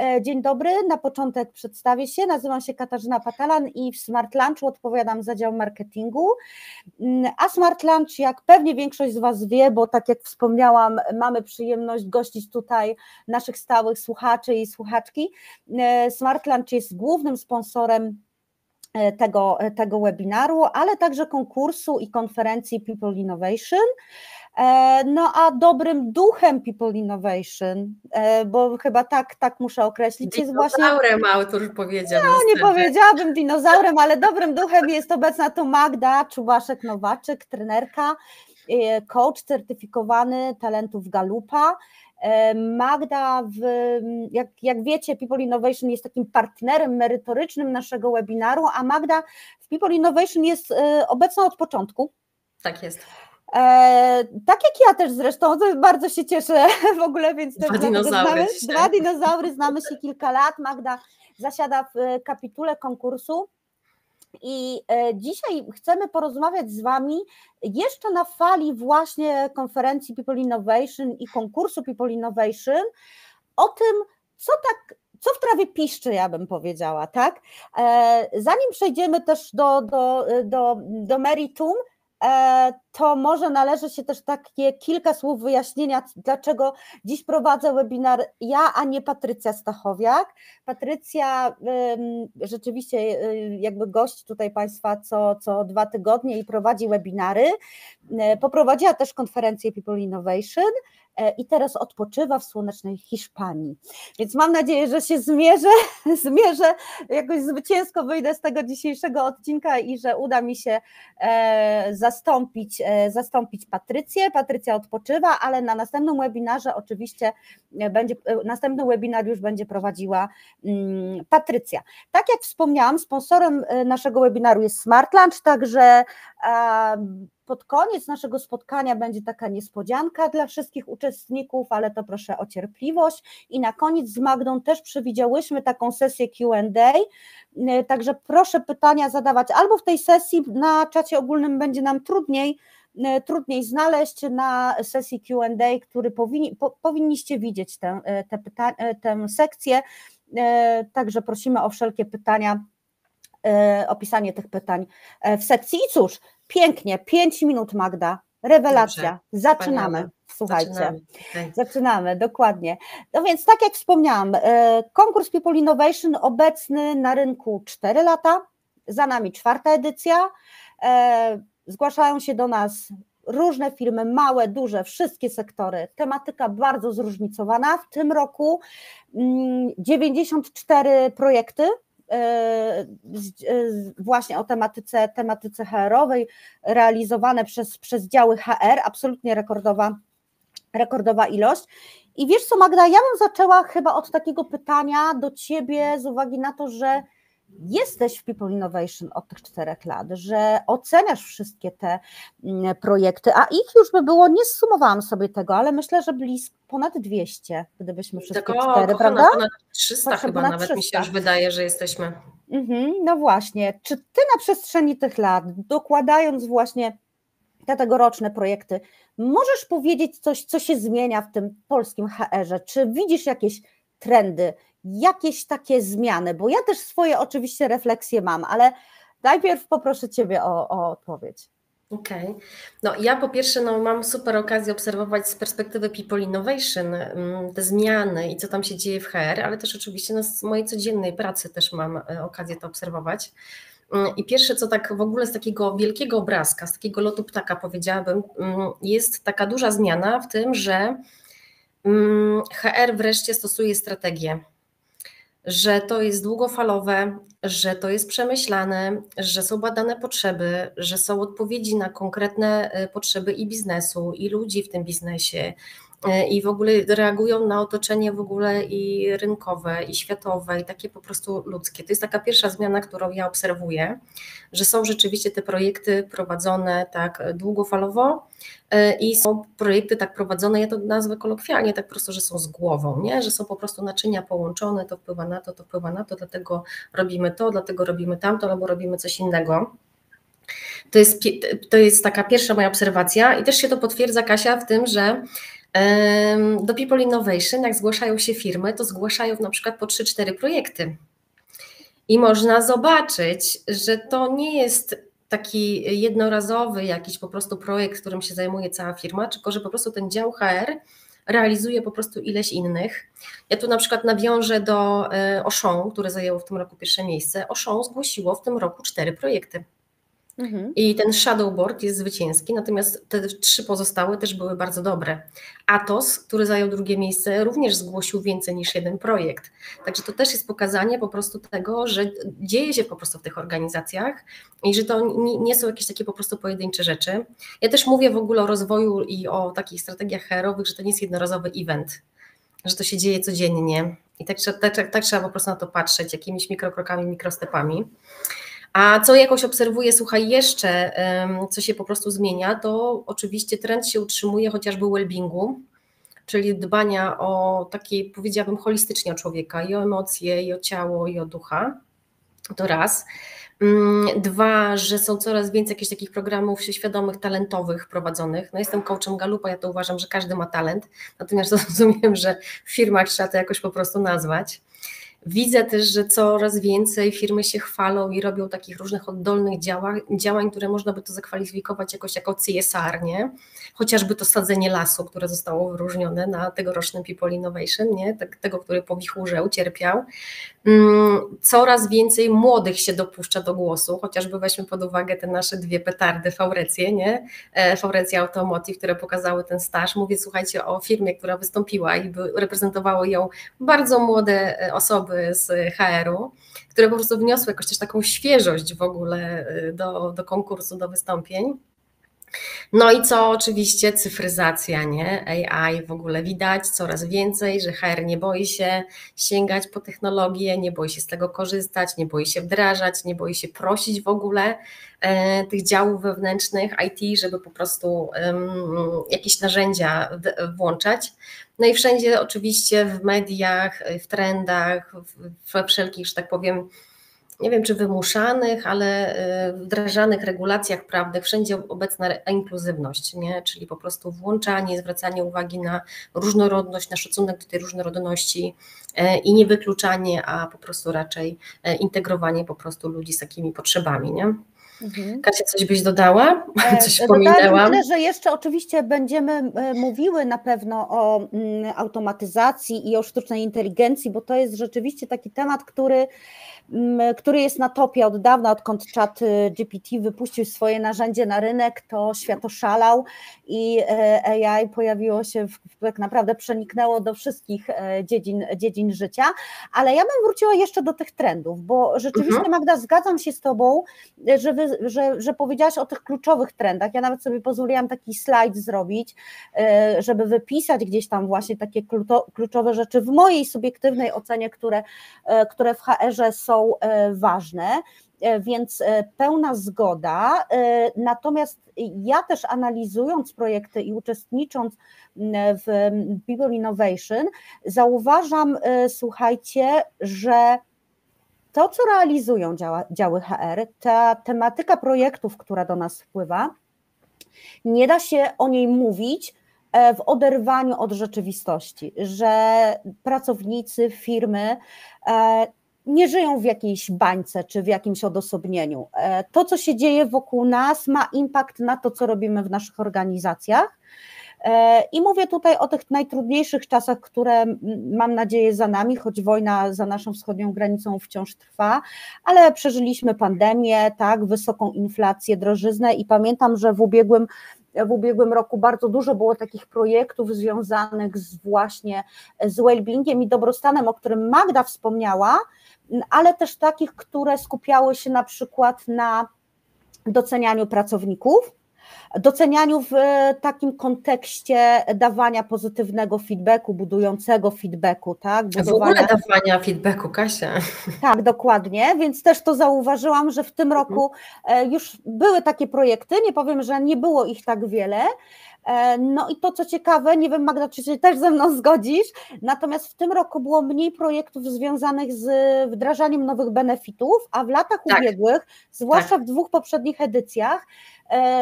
E, dzień dobry, na początek przedstawię się. Nazywam się Katarzyna Patalan i w Smart Lunchu odpowiadam za dział marketingu. Mm, a Smart Lunch, jak pewnie większość z Was wie, bo tak jak wspomniałam, mamy przyjemność gościć tutaj naszych stałych słuchaczy i słuchaczki. E, Smart Lunch jest głównym sponsorem E, tego, tego webinaru, ale także konkursu i konferencji People Innovation. E, no a dobrym duchem People Innovation, bo chyba tak, tak muszę określić, jest właśnie... Dinozaurem autor powiedział. No nie powiedziałabym dinozaurem, ale dobrym duchem jest obecna tu Magda Czubaszek-Nowaczyk, trenerka, coach certyfikowany talentów Galupa, Magda, w, jak, jak wiecie, People Innovation jest takim partnerem merytorycznym naszego webinaru, a Magda w People Innovation jest e, obecna od początku. Tak jest. E, tak jak ja też zresztą, bardzo się cieszę w ogóle, więc dwa dinozaury, znamy, dwa dinozaury, znamy się kilka lat. Magda zasiada w kapitule konkursu i e, dzisiaj chcemy porozmawiać z Wami jeszcze na fali właśnie konferencji People Innovation i konkursu People Innovation o tym, co tak co w trawie piszczy, ja bym powiedziała, tak? E, zanim przejdziemy też do, do, do, do meritum, E, to może należy się też takie kilka słów wyjaśnienia, dlaczego dziś prowadzę webinar ja, a nie Patrycja Stachowiak. Patrycja rzeczywiście y, jakby gość tutaj Państwa co, co dwa tygodnie i prowadzi webinary. E, poprowadziła też konferencję People Innovation e, i teraz odpoczywa w słonecznej Hiszpanii. Więc mam nadzieję, że się zmierzę, zmierzę, jakoś zwycięsko wyjdę z tego dzisiejszego odcinka i że uda mi się zastąpić, zastąpić Patrycję. Patrycja odpoczywa, ale na następnym webinarze oczywiście będzie, następny webinar już będzie prowadziła mm, Patrycja. Tak jak wspomniałam, sponsorem naszego webinaru jest Smart Lunch, także pod koniec naszego spotkania będzie taka niespodzianka dla wszystkich uczestników, ale to proszę o cierpliwość. I na koniec z Magdą też przewidziałyśmy taką sesję QA, także proszę pytania zadawać albo w tej sesji na czacie ogólnym będzie nam trudniej, trudniej znaleźć na sesji QA, który powinni, po, powinniście widzieć tę, tę, pyta, tę sekcję. Także prosimy o wszelkie pytania opisanie tych pytań w sekcji. I cóż, Pięknie, pięć minut Magda, rewelacja, Dobrze. zaczynamy. Słuchajcie, zaczynamy. Okay. zaczynamy, dokładnie. No więc tak jak wspomniałam, e, konkurs People Innovation obecny na rynku 4 lata, za nami czwarta edycja, e, zgłaszają się do nas różne firmy, małe, duże, wszystkie sektory. Tematyka bardzo zróżnicowana. W tym roku 94 mm, projekty E, właśnie o tematyce, tematyce HR-owej, realizowane przez, przez działy HR, absolutnie rekordowa, rekordowa ilość. I wiesz co, Magda, ja bym zaczęła chyba od takiego pytania do ciebie z uwagi na to, że jesteś w People Innovation od tych czterech lat, że oceniasz wszystkie te mm, projekty, a ich już by było, nie zsumowałam sobie tego, ale myślę, że blisko ponad 200, gdybyśmy wszystkie tak, cztery, prawda? Ponad 300 Patrzę, chyba ponad nawet 300. mi się już wydaje, że jesteśmy. Mhm, no właśnie, czy ty na przestrzeni tych lat, dokładając właśnie te tegoroczne projekty, możesz powiedzieć coś, co się zmienia w tym polskim HR-ze? Czy widzisz jakieś trendy, jakieś takie zmiany? Bo ja też swoje oczywiście refleksje mam, ale najpierw poproszę Ciebie o, o odpowiedź. Okej. Okay. No ja po pierwsze no, mam super okazję obserwować z perspektywy People Innovation mm, te zmiany i co tam się dzieje w HR, ale też oczywiście no, z mojej codziennej pracy też mam e, okazję to obserwować. Mm, I pierwsze, co tak w ogóle z takiego wielkiego obrazka, z takiego lotu ptaka powiedziałabym, mm, jest taka duża zmiana w tym, że HR wreszcie stosuje strategię że to jest długofalowe, że to jest przemyślane, że są badane potrzeby, że są odpowiedzi na konkretne e, potrzeby i biznesu, i ludzi w tym biznesie, i w ogóle reagują na otoczenie w ogóle i rynkowe, i światowe, i takie po prostu ludzkie. To jest taka pierwsza zmiana, którą ja obserwuję, że są rzeczywiście te projekty prowadzone tak długofalowo e, i są projekty tak prowadzone, ja to nazwę kolokwialnie, tak prosto, że są z głową, nie? że są po prostu naczynia połączone, to wpływa na to, to wpływa na to, dlatego robimy to, dlatego robimy tamto, albo robimy coś innego. To jest, to jest taka pierwsza moja obserwacja i też się to potwierdza, Kasia, w tym, że Do People Innovation, jak zgłaszają się firmy, to zgłaszają na przykład po 3-4 projekty. I można zobaczyć, że to nie jest taki jednorazowy jakiś po prostu projekt, którym się zajmuje cała firma, tylko że po prostu ten dział HR realizuje po prostu ileś innych. Ja tu na przykład nawiążę do e, Auchan, które zajęło w tym roku pierwsze miejsce. Auchan zgłosiło w tym roku cztery projekty. Mhm. I ten shadowboard jest zwycięski, natomiast te trzy pozostałe też były bardzo dobre. Atos, który zajął drugie miejsce, również zgłosił więcej niż jeden projekt. Także to też jest pokazanie po prostu tego, że dzieje się po prostu w tych organizacjach i że to nie są jakieś takie po prostu pojedyncze rzeczy. Ja też mówię w ogóle o rozwoju i o takich strategiach HR-owych, że to nie jest jednorazowy event, że to się dzieje codziennie i tak, tak, tak trzeba po prostu na to patrzeć, jakimiś mikrokrokami, mikrostepami. A co jakoś obserwuję, słuchaj, jeszcze, co się po prostu zmienia, to oczywiście trend się utrzymuje chociażby well-beingu, czyli dbania o taki, powiedziałabym, holistycznie o człowieka, i o emocje, i o ciało, i o ducha. To raz. Mm, dwa, że są coraz więcej jakichś takich programów świadomych, talentowych prowadzonych. No jestem coachem Galupa, ja to uważam, że każdy ma talent, natomiast rozumiem, że w firmach trzeba to jakoś po prostu nazwać. Widzę też, że coraz więcej firmy się chwalą i robią takich różnych oddolnych działań, działań, które można by to zakwalifikować jakoś jako CSR, nie? Chociażby to sadzenie lasu, które zostało wyróżnione na tegorocznym People Innovation, nie? Tego, który po wichurze ucierpiał. Mm, coraz więcej młodych się dopuszcza do głosu, chociażby weźmy pod uwagę te nasze dwie petardy Faurecje, nie? E, Faurecje Automotive, które pokazały ten staż. Mówię, słuchajcie, o firmie, która wystąpiła i reprezentowały ją bardzo młode e, osoby z HR-u, które po prostu wniosły jakoś też taką świeżość w ogóle e, do, do konkursu, do wystąpień. No i co oczywiście cyfryzacja, nie? AI w ogóle widać coraz więcej, że HR nie boi się sięgać po technologię, nie boi się z tego korzystać, nie boi się wdrażać, nie boi się prosić w ogóle e, tych działów wewnętrznych IT, żeby po prostu jakieś narzędzia włączać. No i wszędzie oczywiście w mediach, w trendach, we wszelkich, że tak powiem, nie wiem czy wymuszanych, ale y, wdrażanych regulacjach prawnych wszędzie obecna inkluzywność, nie? czyli po prostu włączanie, zwracanie uwagi na różnorodność, na szacunek do tej różnorodności e, i nie wykluczanie, a po prostu raczej e, integrowanie po prostu ludzi z takimi potrzebami. Nie? Mhm. Kasia, coś byś dodała? E, coś pominęłam? Tyle, że jeszcze oczywiście będziemy mówiły na pewno o mm, automatyzacji i o sztucznej inteligencji, bo to jest rzeczywiście taki temat, który który jest na topie od dawna, odkąd chat y, GPT wypuścił swoje narzędzie na rynek, to świat oszalał i e, AI pojawiło się, tak naprawdę przeniknęło do wszystkich e, dziedzin, dziedzin życia, ale ja bym wróciła jeszcze do tych trendów, bo rzeczywiście mhm. Magda, zgadzam się z Tobą, że, wy, że, że powiedziałaś o tych kluczowych trendach, ja nawet sobie pozwoliłam taki slajd zrobić, e, żeby wypisać gdzieś tam właśnie takie kluczowe rzeczy w mojej subiektywnej ocenie, które, które w HR-ze są e, ważne, e, więc e, pełna zgoda. Natomiast ja też analizując projekty i uczestnicząc w People Innovation, zauważam, słuchajcie, że to, co realizują działa, działy HR, ta tematyka projektów, która do nas wpływa, nie da się o niej mówić w oderwaniu od rzeczywistości, że pracownicy, firmy nie żyją w jakiejś bańce czy w jakimś odosobnieniu. E, to, co się dzieje wokół nas, ma impact na to, co robimy w naszych organizacjach. E, I mówię tutaj o tych najtrudniejszych czasach, które mam nadzieję za nami, choć wojna za naszą wschodnią granicą wciąż trwa, ale przeżyliśmy pandemię, tak, wysoką inflację, drożyznę i pamiętam, że w ubiegłym w ubiegłym roku bardzo dużo było takich projektów związanych z właśnie z well-beingiem i dobrostanem, o którym Magda wspomniała, ale też takich, które skupiały się na przykład na docenianiu pracowników, docenianiu w e, takim kontekście dawania pozytywnego feedbacku, budującego feedbacku, tak? Budowania... W ogóle dawania feedbacku, Kasia. Tak, dokładnie, więc też to zauważyłam, że w tym roku e, już były takie projekty, nie powiem, że nie było ich tak wiele, no i to, co ciekawe, nie wiem, Magda, czy się też ze mną zgodzisz, natomiast w tym roku było mniej projektów związanych z wdrażaniem nowych benefitów, a w latach tak. ubiegłych, zwłaszcza tak. w dwóch poprzednich edycjach,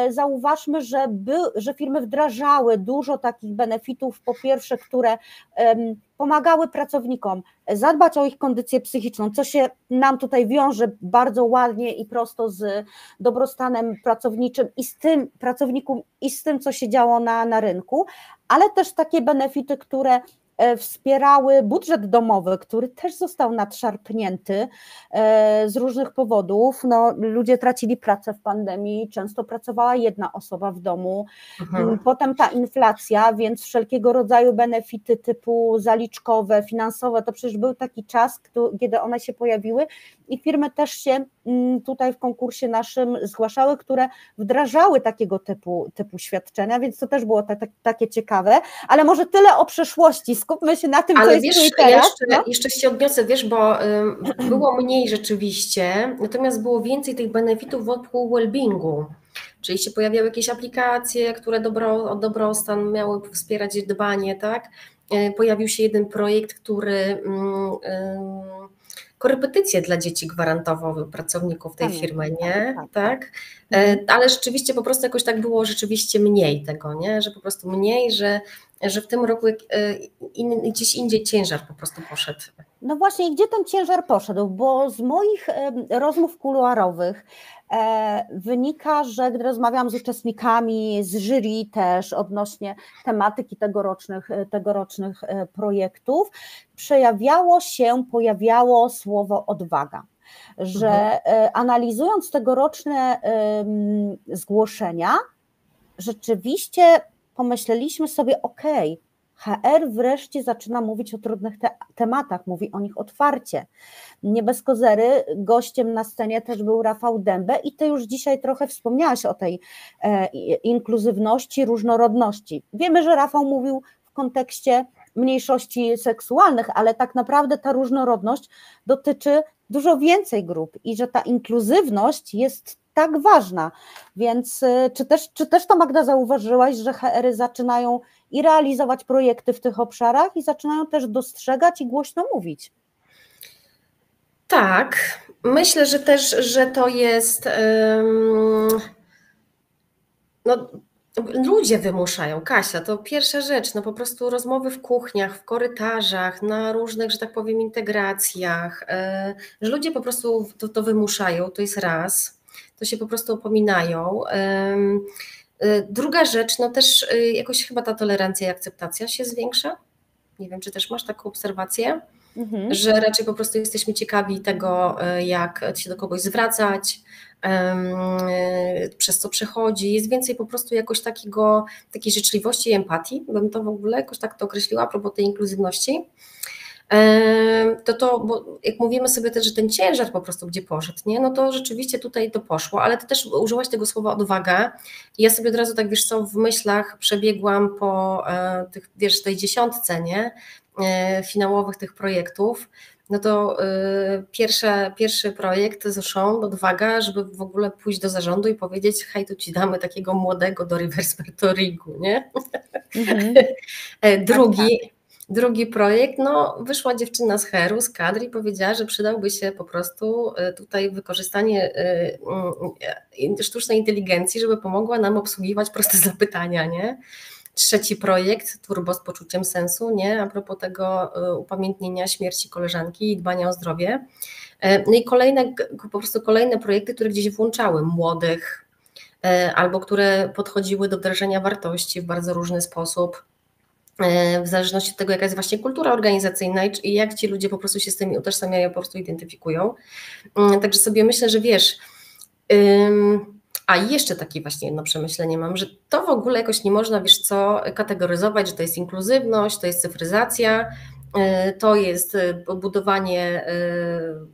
zauważmy, że, by, że firmy wdrażały dużo takich benefitów, po pierwsze, które pomagały pracownikom zadbać o ich kondycję psychiczną, co się nam tutaj wiąże bardzo ładnie i prosto z dobrostanem pracowniczym i z tym pracownikom i z tym, co się działo na, na rynku, ale też takie benefity, które E, wspierały budżet domowy, który też został nadszarpnięty e, z różnych powodów. No, ludzie tracili pracę w pandemii, często pracowała jedna osoba w domu. Mm, potem ta inflacja, więc wszelkiego rodzaju benefity typu zaliczkowe, finansowe, to przecież był taki czas, kiedy one się pojawiły i firmy też się tutaj w konkursie naszym zgłaszały, które wdrażały takiego typu, typu świadczenia, więc to też było takie ciekawe, ale może tyle o przeszłości, skupmy się na tym, ale co jest wiesz, teraz. Jeszcze, no? jeszcze się odniosę, wiesz, bo było mniej rzeczywiście, natomiast było więcej tych benefitów wokół well-beingu. Czyli się pojawiały jakieś aplikacje, które dobro, o dobrostan miały wspierać dbanie, tak? E, pojawił się jeden projekt, który um, korepetycje dla dzieci gwarantował pracowników tej firmy, nie? Tak. tak? E. Ale rzeczywiście po prostu jakoś tak było rzeczywiście mniej tego, nie? Że po prostu mniej, że, że w tym roku e, in, gdzieś indziej ciężar po prostu poszedł. No właśnie, gdzie ten ciężar poszedł? Bo z moich rozmów kuluarowych E, wynika, że gdy rozmawiam z uczestnikami, z jury też odnośnie tematyki tegorocznych, tegorocznych projektów, przejawiało się, pojawiało słowo odwaga że mhm. analizując tegoroczne zgłoszenia, rzeczywiście pomyśleliśmy sobie, ok, HR wreszcie zaczyna mówić o trudnych te tematach, mówi o nich otwarcie. Nie bez kozery, gościem na scenie też był Rafał Dębę i ty już dzisiaj trochę wspomniałaś o tej e, inkluzywności, różnorodności. Wiemy, że Rafał mówił w kontekście mniejszości seksualnych, ale tak naprawdę ta różnorodność dotyczy dużo więcej grup i że ta inkluzywność jest tak ważna. Więc e, czy też, czy też to Magda zauważyłaś, że HR-y zaczynają i realizować projekty w tych obszarach i zaczynają też dostrzegać i głośno mówić. Tak, myślę, że też, że to jest. Um, no, ludzie wymuszają. Kasia, to pierwsza rzecz, no po prostu rozmowy w kuchniach, w korytarzach, na różnych, że tak powiem, integracjach, e, że ludzie po prostu to, to wymuszają, to jest raz, to się po prostu opominają. Y, druga rzecz, no też y, jakoś chyba ta tolerancja i akceptacja się zwiększa. Nie wiem, czy też masz taką obserwację, mhm. że raczej po prostu jesteśmy ciekawi tego, y, jak się do kogoś zwracać, przez co przechodzi. Jest więcej po prostu jakoś takiego, takiej życzliwości i empatii, bym to w ogóle jakoś tak to określiła a propos tej inkluzywności to to, bo jak mówimy sobie też, że ten ciężar po prostu gdzie poszedł, nie? no to rzeczywiście tutaj to poszło, ale ty też użyłaś tego słowa odwaga i ja sobie od razu tak, wiesz co, w myślach przebiegłam po e, tych, wiesz, tej dziesiątce, nie? E, finałowych tych projektów, no to y, pierwsze, pierwszy projekt z Show, odwaga, żeby w ogóle pójść do zarządu i powiedzieć, hej, tu ci damy takiego młodego do reverse mentoringu, nie? Mm -hmm. Drugi, tak, tak. Drugi projekt, no wyszła dziewczyna z Heru, z kadry i powiedziała, że przydałby się po prostu y, tutaj wykorzystanie y, y, sztucznej inteligencji, żeby pomogła nam obsługiwać proste zapytania, nie? Trzeci projekt, Turbo z poczuciem sensu, nie? A propos tego upamiętnienia śmierci koleżanki i dbania o zdrowie. No i kolejne, po prostu kolejne projekty, które gdzieś włączały młodych, albo które podchodziły do wdrażania wartości w bardzo różny sposób E, w zależności od tego, jaka jest właśnie kultura organizacyjna i jak ci ludzie po prostu się z tym utożsamiają, po prostu identyfikują. Mm, także sobie myślę, że wiesz, a jeszcze takie właśnie jedno przemyślenie mam, że to w ogóle jakoś nie można, wiesz co, kategoryzować, że to jest inkluzywność, to jest cyfryzacja, e, to jest e, budowanie,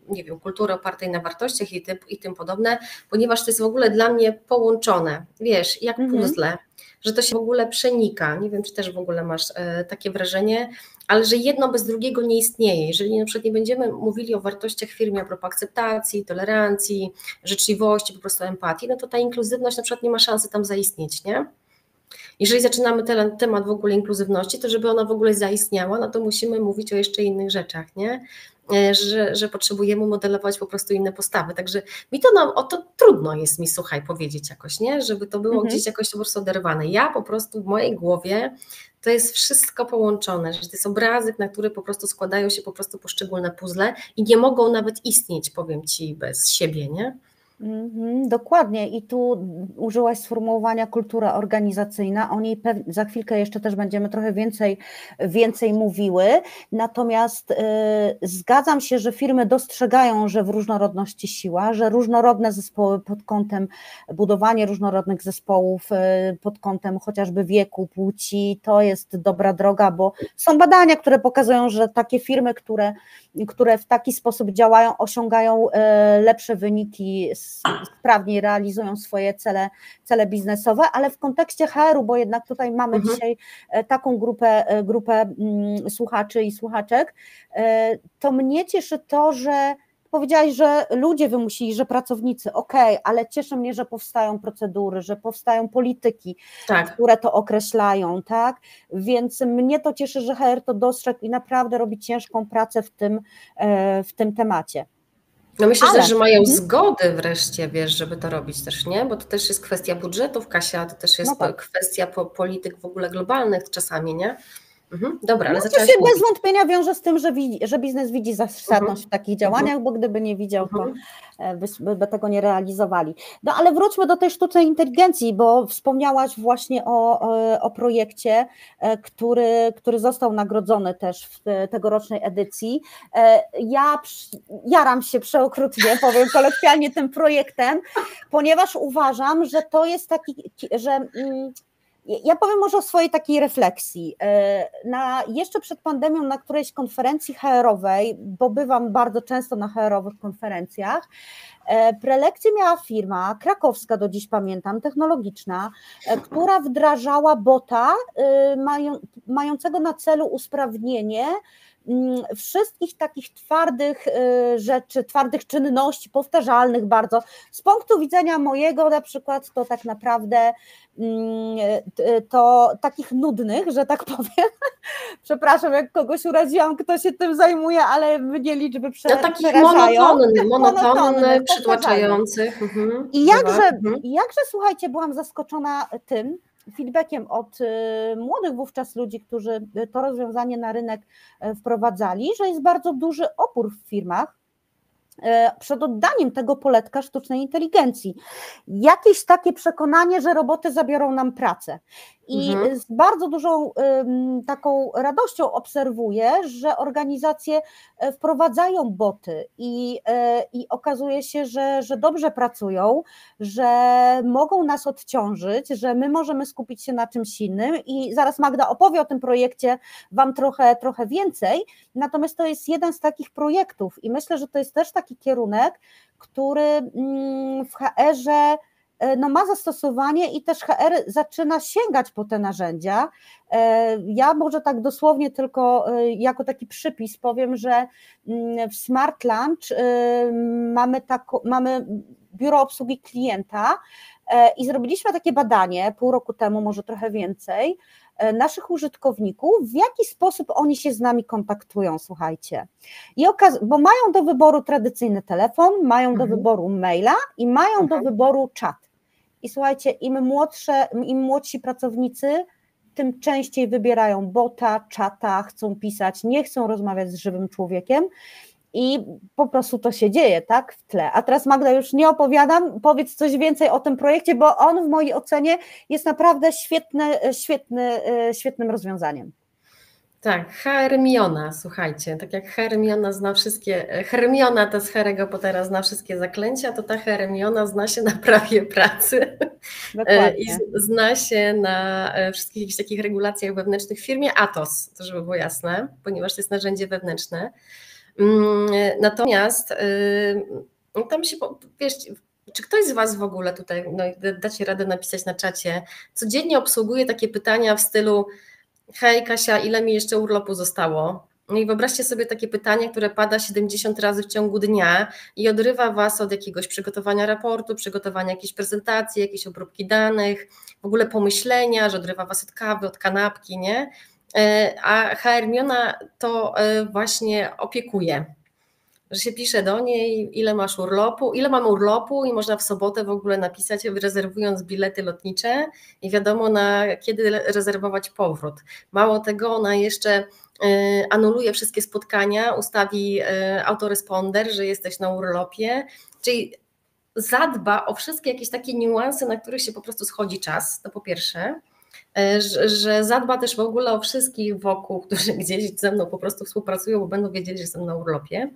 nie wiem, kultury opartej na wartościach i tym, i tym podobne, ponieważ to jest w ogóle dla mnie połączone, wiesz, jak mhm. puzzle że to się w ogóle przenika. Nie wiem, czy też w ogóle masz e, takie wrażenie, ale że jedno bez drugiego nie istnieje. Jeżeli na przykład nie będziemy mówili o wartościach w firmie a propos akceptacji, tolerancji, życzliwości, po prostu empatii, no to ta inkluzywność na przykład nie ma szansy tam zaistnieć, nie? Jeżeli zaczynamy ten temat w ogóle inkluzywności, to żeby ona w ogóle zaistniała, no to musimy mówić o jeszcze innych rzeczach, nie? E, że, że potrzebujemy modelować po prostu inne postawy. Także mi to, no, o to trudno jest mi, słuchaj, powiedzieć jakoś, nie? Żeby to było mhm. gdzieś jakoś po prostu oderwane. Ja po prostu w mojej głowie to jest wszystko połączone, że to jest obrazek, na który po prostu składają się po prostu poszczególne puzzle i nie mogą nawet istnieć, powiem Ci, bez siebie, nie? Mhm, dokładnie. I tu użyłaś sformułowania kultura organizacyjna, o niej za chwilkę jeszcze też będziemy trochę więcej, więcej mówiły, natomiast y, zgadzam się, że firmy dostrzegają, że w różnorodności siła, że różnorodne zespoły pod kątem, budowanie różnorodnych zespołów y, pod kątem chociażby wieku, płci, to jest dobra droga, bo są badania, które pokazują, że takie firmy, które, które w taki sposób działają, osiągają y, lepsze wyniki sprawniej realizują swoje cele, cele biznesowe, ale w kontekście HR-u, bo jednak tutaj mamy mhm. dzisiaj e, taką grupę, e, grupę mm, słuchaczy i słuchaczek, e, to mnie cieszy to, że Powiedziałaś, że ludzie wymusili, że pracownicy, okej, okay, ale cieszy mnie, że powstają procedury, że powstają polityki, tak. które to określają, tak? Więc mnie to cieszy, że HR to dostrzegł i naprawdę robi ciężką pracę w tym, w tym temacie. No myślę Ale... że mają mhm. zgody wreszcie, wiesz, żeby to robić też, nie? Bo to też jest kwestia budżetów, Kasia, to też jest no tak. kwestia polityk w ogóle globalnych czasami, nie? Mhm, dobra, ale no, to się bez wątpienia wiąże z tym, że, widzi, że biznes widzi zasadność mhm. w takich działaniach, mhm. bo gdyby nie widział, to mhm. e, by, by, tego nie realizowali. No ale wróćmy do tej sztucznej inteligencji, bo wspomniałaś właśnie o, o, o projekcie, e, który, który został nagrodzony też w tegorocznej edycji. E, ja jaram się przeokrutnie, powiem kolokwialnie tym projektem, ponieważ uważam, że to jest taki, że mm, ja powiem może o swojej takiej refleksji. E, na, jeszcze przed pandemią na którejś konferencji HR-owej, bo bywam bardzo często na HR-owych konferencjach, e, prelekcję miała firma krakowska, do dziś pamiętam, technologiczna, e, która wdrażała bota mającego na celu usprawnienie wszystkich takich twardych y, rzeczy, twardych czynności, powtarzalnych bardzo. Z punktu widzenia mojego na przykład to tak naprawdę mm, to takich nudnych, że tak powiem. Przepraszam, jak kogoś uraziłam, kto się tym zajmuje, ale mnie liczby prze, no, takich przerażają. Monotonny, monotonny, przytłaczających. Mhm. I jakże, mhm. jakże, słuchajcie, byłam zaskoczona tym, feedbackiem od y, młodych wówczas ludzi, którzy to rozwiązanie na rynek e, wprowadzali, że jest bardzo duży opór w firmach przed oddaniem tego poletka sztucznej inteligencji. Jakieś takie przekonanie, że roboty zabiorą nam pracę. I mhm. z bardzo dużą taką radością obserwuję, że organizacje e, wprowadzają boty i, e, i okazuje się, że, że dobrze pracują, że mogą nas odciążyć, że my możemy skupić się na czymś innym. I zaraz Magda opowie o tym projekcie Wam trochę, trochę więcej. Natomiast to jest jeden z takich projektów i myślę, że to jest też taki kierunek, który mm, w HR-ze no ma zastosowanie i też HR zaczyna sięgać po te narzędzia. E, ja może tak dosłownie tylko e, jako taki przypis powiem, że mm, w Smart Lunch mamy, tako, mamy biuro obsługi klienta i zrobiliśmy takie badanie pół roku temu, może trochę więcej, naszych użytkowników, w jaki sposób oni się z nami kontaktują, słuchajcie. I okaz- bo mają do wyboru tradycyjny telefon, mają mhm. do wyboru maila i mają mhm. do wyboru czat. I słuchajcie, im młodsze, im młodsi pracownicy, tym częściej wybierają bota, czata, chcą pisać, nie chcą rozmawiać z żywym człowiekiem. I po prostu to się dzieje, tak, w tle. A teraz Magda, już nie opowiadam, powiedz coś więcej o tym projekcie, bo on w mojej ocenie jest naprawdę świetny, świetny, świetnym rozwiązaniem. Tak, Hermiona, słuchajcie, tak jak Hermiona zna wszystkie, Hermiona to z Harry'ego Pottera zna wszystkie zaklęcia, to ta Hermiona zna się na prawie pracy Dokładnie. i zna się na e, wszystkich jakichś takich regulacjach wewnętrznych w firmie Atos, to żeby było jasne, ponieważ to jest narzędzie wewnętrzne. Mm, natomiast y, no tam się, wiesz, czy ktoś z Was w ogóle tutaj, no, dacie radę napisać na czacie, codziennie obsługuje takie pytania w stylu hej Kasia, ile mi jeszcze urlopu zostało? No i wyobraźcie sobie takie pytanie, które pada 70 razy w ciągu dnia i odrywa Was od jakiegoś przygotowania raportu, przygotowania jakiejś prezentacji, jakiejś obróbki danych, w ogóle pomyślenia, że odrywa Was od kawy, od kanapki, nie? E, a Hermiona to e, właśnie opiekuje że się pisze do niej, ile masz urlopu, ile mam urlopu i można w sobotę w ogóle napisać, rezerwując bilety lotnicze i wiadomo na kiedy rezerwować powrót. Mało tego, ona jeszcze e, anuluje wszystkie spotkania, ustawi autoresponder, że jesteś na urlopie, czyli zadba o wszystkie jakieś takie niuanse, na których się po prostu schodzi czas, to po pierwsze. E, że, że zadba też w ogóle o wszystkich wokół, którzy gdzieś ze mną po prostu współpracują, bo będą wiedzieli, że jestem na urlopie.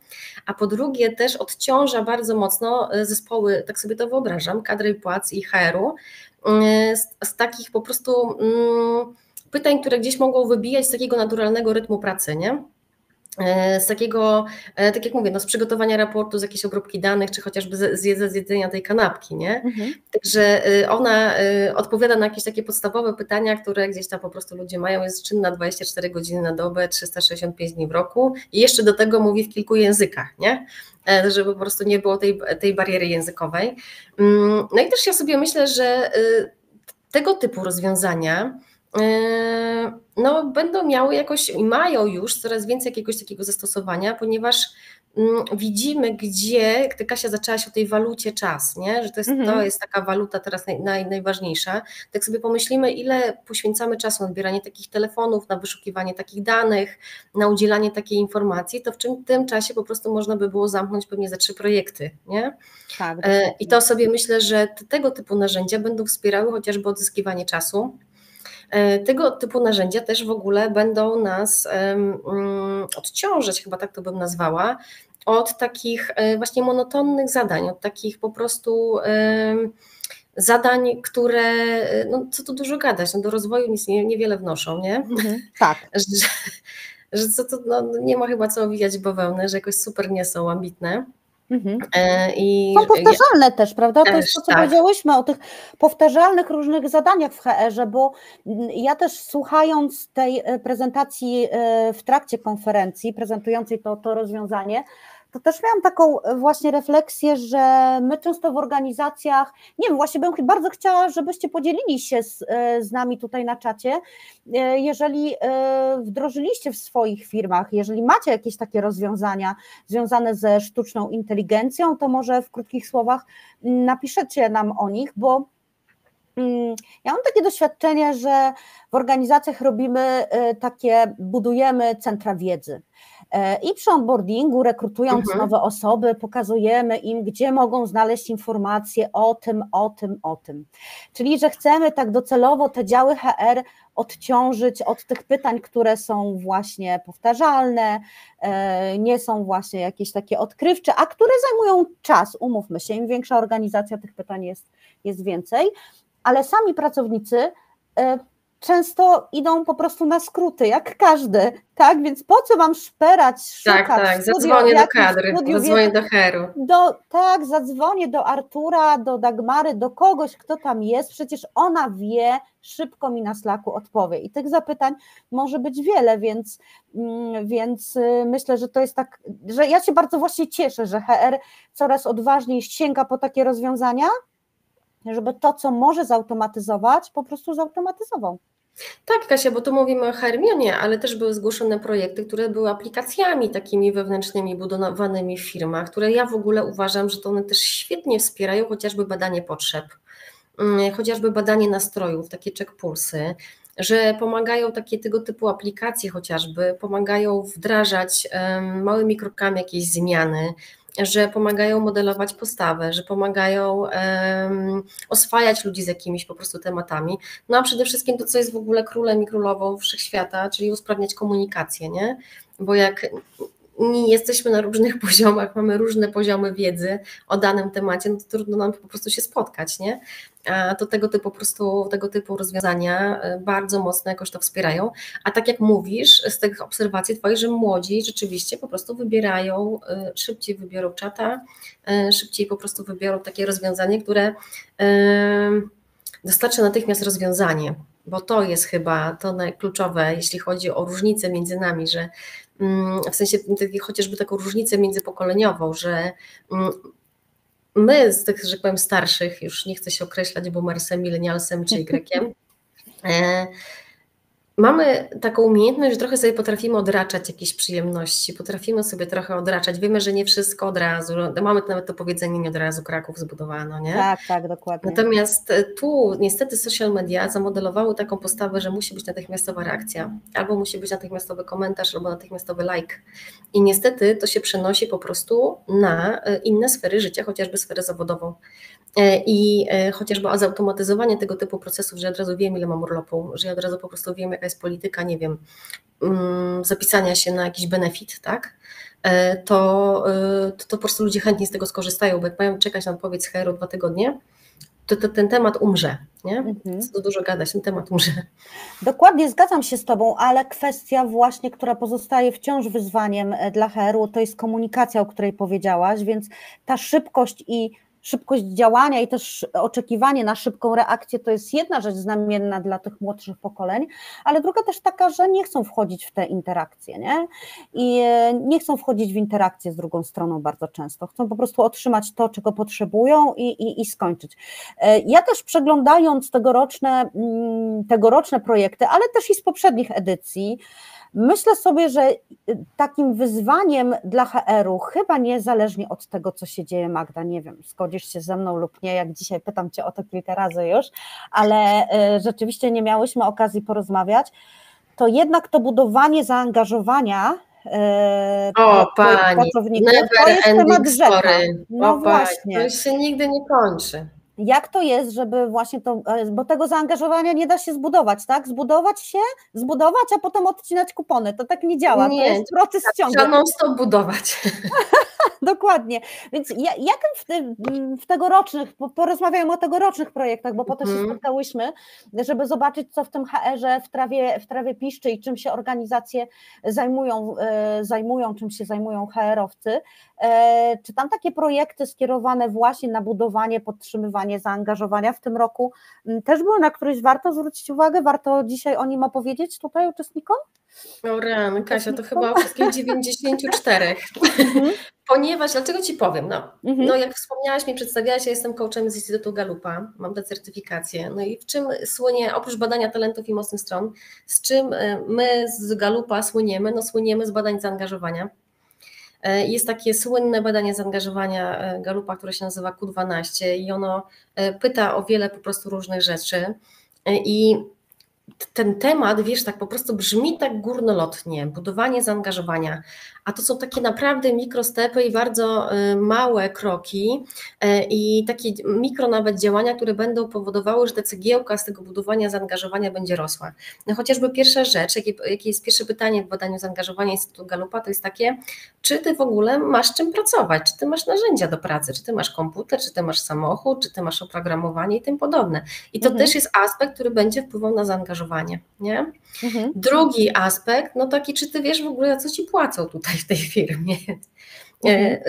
A po drugie też odciąża bardzo mocno e, zespoły, tak sobie to wyobrażam, kadry płac i HR-u, e, z, z takich po prostu mm, pytań, które gdzieś mogą wybijać z takiego naturalnego rytmu pracy, nie? E, z takiego, e, tak jak mówię, no z przygotowania raportu, z jakiejś obróbki danych, czy chociażby z, z jedzenia tej kanapki, nie? Mhm. Także y, ona odpowiada na jakieś takie podstawowe pytania, które gdzieś tam po prostu ludzie mają, jest czynna 24 godziny na dobę, 365 dni w roku i jeszcze do tego mówi w kilku językach, nie? E, żeby po prostu nie było tej, tej bariery językowej. Mm, no i też ja sobie myślę, że tego typu rozwiązania, no, będą miały jakoś i mają już coraz więcej jakiegoś takiego zastosowania, ponieważ mm, widzimy, gdzie, gdy Kasia zaczęłaś o tej walucie czas, nie? że to jest, to mhm. jest taka waluta teraz naj, naj, najważniejsza. Tak sobie pomyślimy, ile poświęcamy czasu na odbieranie takich telefonów, na wyszukiwanie takich danych, na udzielanie takiej informacji, to w czym, tym czasie po prostu można by było zamknąć pewnie za trzy projekty. Nie? Tak, e, I to sobie myślę, że tego typu narzędzia będą wspierały chociażby odzyskiwanie czasu tego typu narzędzia też w ogóle będą nas mm, odciążać, chyba tak to bym nazwała, od takich e, właśnie monotonnych zadań, od takich po prostu zadań, które, e, no co tu dużo gadać, no do rozwoju nic nie, niewiele wnoszą, nie? Mhm, tak. że, że co to, no, nie ma chyba co owijać bawełny, że jakoś super nie są ambitne. Mhm. E, I, Są powtarzalne ja, też, prawda? Też, to jest to, co tak. powiedziałyśmy o tych powtarzalnych różnych zadaniach w HR-ze, bo ja też słuchając tej e, prezentacji e, w trakcie konferencji, prezentującej to, to rozwiązanie, to też miałam taką właśnie refleksję, że my często w organizacjach, nie wiem, właśnie bym bardzo chciała, żebyście podzielili się z, z nami tutaj na czacie, jeżeli e, wdrożyliście w swoich firmach, jeżeli macie jakieś takie rozwiązania związane ze sztuczną inteligencją, to może w krótkich słowach napiszecie nam o nich, bo ja mam takie doświadczenie, że w organizacjach robimy e, takie, budujemy centra wiedzy. E, I przy onboardingu, rekrutując mhm. nowe osoby, pokazujemy im, gdzie mogą znaleźć informacje o tym, o tym, o tym. Czyli, że chcemy tak docelowo te działy HR odciążyć od tych pytań, które są właśnie powtarzalne, e, nie są właśnie jakieś takie odkrywcze, a które zajmują czas. Umówmy się, im większa organizacja tych pytań jest, jest więcej, ale sami pracownicy e, często idą po prostu na skróty, jak każdy, tak? Więc po co mam szperać, szukać? Tak, tak, zadzwonię do kadry, zadzwonię do Heru. Do, tak, zadzwonię do Artura, do Dagmary, do kogoś, kto tam jest, przecież ona wie, szybko mi na slaku odpowie. I tych zapytań może być wiele, więc, mm, więc y, myślę, że to jest tak, że ja się bardzo właśnie cieszę, że HR coraz odważniej sięga po takie rozwiązania, żeby to, co może zautomatyzować, po prostu zautomatyzował. Tak, Kasia, bo tu mówimy o Hermionie, ale też były zgłoszone projekty, które były aplikacjami takimi wewnętrznymi budowanymi w firmach, które ja w ogóle uważam, że to one też świetnie wspierają chociażby badanie potrzeb, mm, chociażby badanie nastrojów, takie check pulsy, że pomagają takie tego typu aplikacje chociażby, pomagają wdrażać małymi krokami jakieś zmiany, że pomagają modelować postawę, że pomagają um, oswajać ludzi z jakimiś po prostu tematami. No a przede wszystkim to, co jest w ogóle królem i królową wszechświata, czyli usprawniać komunikację, nie? Bo jak nie jesteśmy na różnych poziomach, mamy różne poziomy wiedzy o danym temacie, no to trudno nam po prostu się spotkać, nie? A to tego typu po prostu, tego typu rozwiązania e, bardzo mocno jakoś to wspierają. A tak jak mówisz, z tych obserwacji Twoich, że młodzi rzeczywiście po prostu wybierają, e, szybciej wybiorą czata, e, szybciej po prostu wybiorą takie rozwiązanie, które dostarcza natychmiast rozwiązanie, bo to jest chyba to kluczowe, jeśli chodzi o różnicę między nami, że mm, w sensie chociażby taką różnicę międzypokoleniową, że mm, my z tych, że powiem, starszych, już nie chcę się określać boomersem, milenialsem czy Y, mamy taką umiejętność, że trochę sobie potrafimy odraczać jakieś przyjemności, potrafimy sobie trochę odraczać. Wiemy, że nie wszystko od razu. Mamy nawet to powiedzenie, nie od razu Kraków zbudowano, nie? Tak, tak, dokładnie. Natomiast e, tu niestety social media zamodelowały taką postawę, że musi być natychmiastowa reakcja, albo musi być natychmiastowy komentarz, albo natychmiastowy like. I niestety to się przenosi po prostu na e, inne sfery życia, chociażby sferę zawodową. E, I chociażby zautomatyzowanie tego typu procesów, że od razu wiem, ile mam urlopu, że ja od razu po prostu wiem, jaka jest polityka, nie wiem, mm, zapisania się na jakiś benefit, tak? E, to, e, to, to po prostu ludzie chętnie z tego skorzystają, bo jak mają czekać na odpowiedź z HR dwa tygodnie, to, to, ten temat umrze, nie? Mhm. Co dużo gadać, ten temat umrze. Dokładnie, zgadzam się z Tobą, ale kwestia właśnie, która pozostaje wciąż wyzwaniem e, dla HR-u, to jest komunikacja, o której powiedziałaś, więc ta szybkość i szybkość działania i też oczekiwanie na szybką reakcję to jest jedna rzecz znamienna dla tych młodszych pokoleń, ale druga też taka, że nie chcą wchodzić w te interakcje, nie? I e, nie chcą wchodzić w interakcje z drugą stroną bardzo często. Chcą po prostu otrzymać to, czego potrzebują i, i, i skończyć. E, ja też przeglądając tegoroczne, mm, tegoroczne projekty, ale też i z poprzednich edycji, Myślę sobie, że y, takim wyzwaniem dla HR-u, chyba niezależnie od tego, co się dzieje, Magda, nie wiem, zgodzisz się ze mną lub nie, jak dzisiaj pytam Cię o to kilka razy już, ale y, rzeczywiście nie miałyśmy okazji porozmawiać, to jednak to budowanie zaangażowania y, o, pani, pracowników, to jest temat rzeka. No o, właśnie. To się nigdy nie kończy jak to jest, żeby właśnie to, e, bo tego zaangażowania nie da się zbudować, tak? Zbudować się, zbudować, a potem odcinać kupony. To tak nie działa. Nie, to jest proces tak, ciągły. Trzeba non budować. Dokładnie. Więc jak w, w tegorocznych, porozmawiajmy o tegorocznych projektach, bo po to się mhm. spotkałyśmy, żeby zobaczyć, co w tym HR-ze w trawie, w trawie piszczy i czym się organizacje zajmują, e, zajmują czym się zajmują HR-owcy. E, czy tam takie projekty skierowane właśnie na budowanie, podtrzymywanie zaangażowania w tym roku też były, na któryś warto zwrócić uwagę, warto dzisiaj o nim opowiedzieć tutaj uczestnikom? O ran, Kasia, to chyba o wszystkich 94. Mhm. Ponieważ, dlaczego Ci powiem? No, mhm. no jak wspomniałaś mi, przedstawiałaś, ja jestem coachem z Instytutu Galupa, mam tę certyfikację. No i w czym słynie, oprócz badania talentów i mocnych stron, z czym e, my z Galupa słyniemy? No słyniemy z badań zaangażowania. E, jest takie słynne badanie zaangażowania e, Galupa, które się nazywa Q12 i ono pyta o wiele po prostu różnych rzeczy. I ten temat, wiesz, tak po prostu brzmi tak górnolotnie, budowanie zaangażowania, a to są takie naprawdę mikrostepy i bardzo y, małe kroki y, i takie mikro nawet działania, które będą powodowały, że ta cegiełka z tego budowania zaangażowania będzie rosła. No chociażby pierwsza rzecz, jakie, jakie jest pierwsze pytanie w badaniu zaangażowania Instytutu Galupa, to jest takie, czy ty w ogóle masz czym pracować, czy ty masz narzędzia do pracy, czy ty masz komputer, czy ty masz samochód, czy ty masz oprogramowanie i tym podobne. I to mhm. też jest aspekt, który będzie wpływał na zaangażowanie, nie? Mhm. Drugi aspekt, no taki, czy ty wiesz w ogóle, co ci płacą tutaj w tej firmie? Mhm.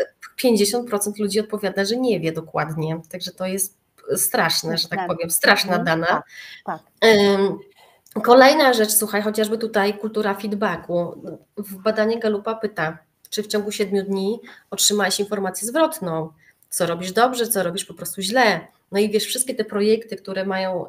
50% e, ludzi odpowiada, że nie wie dokładnie, także to jest straszne, że tak, powiem, straszna mhm. dana. Tak, tak. Kolejna rzecz, słuchaj, chociażby tutaj kultura feedbacku. W badaniu Galupa pyta, czy w ciągu siedmiu dni otrzymałeś informację zwrotną, co robisz dobrze, co robisz po prostu źle. No i wiesz, wszystkie te projekty, które mają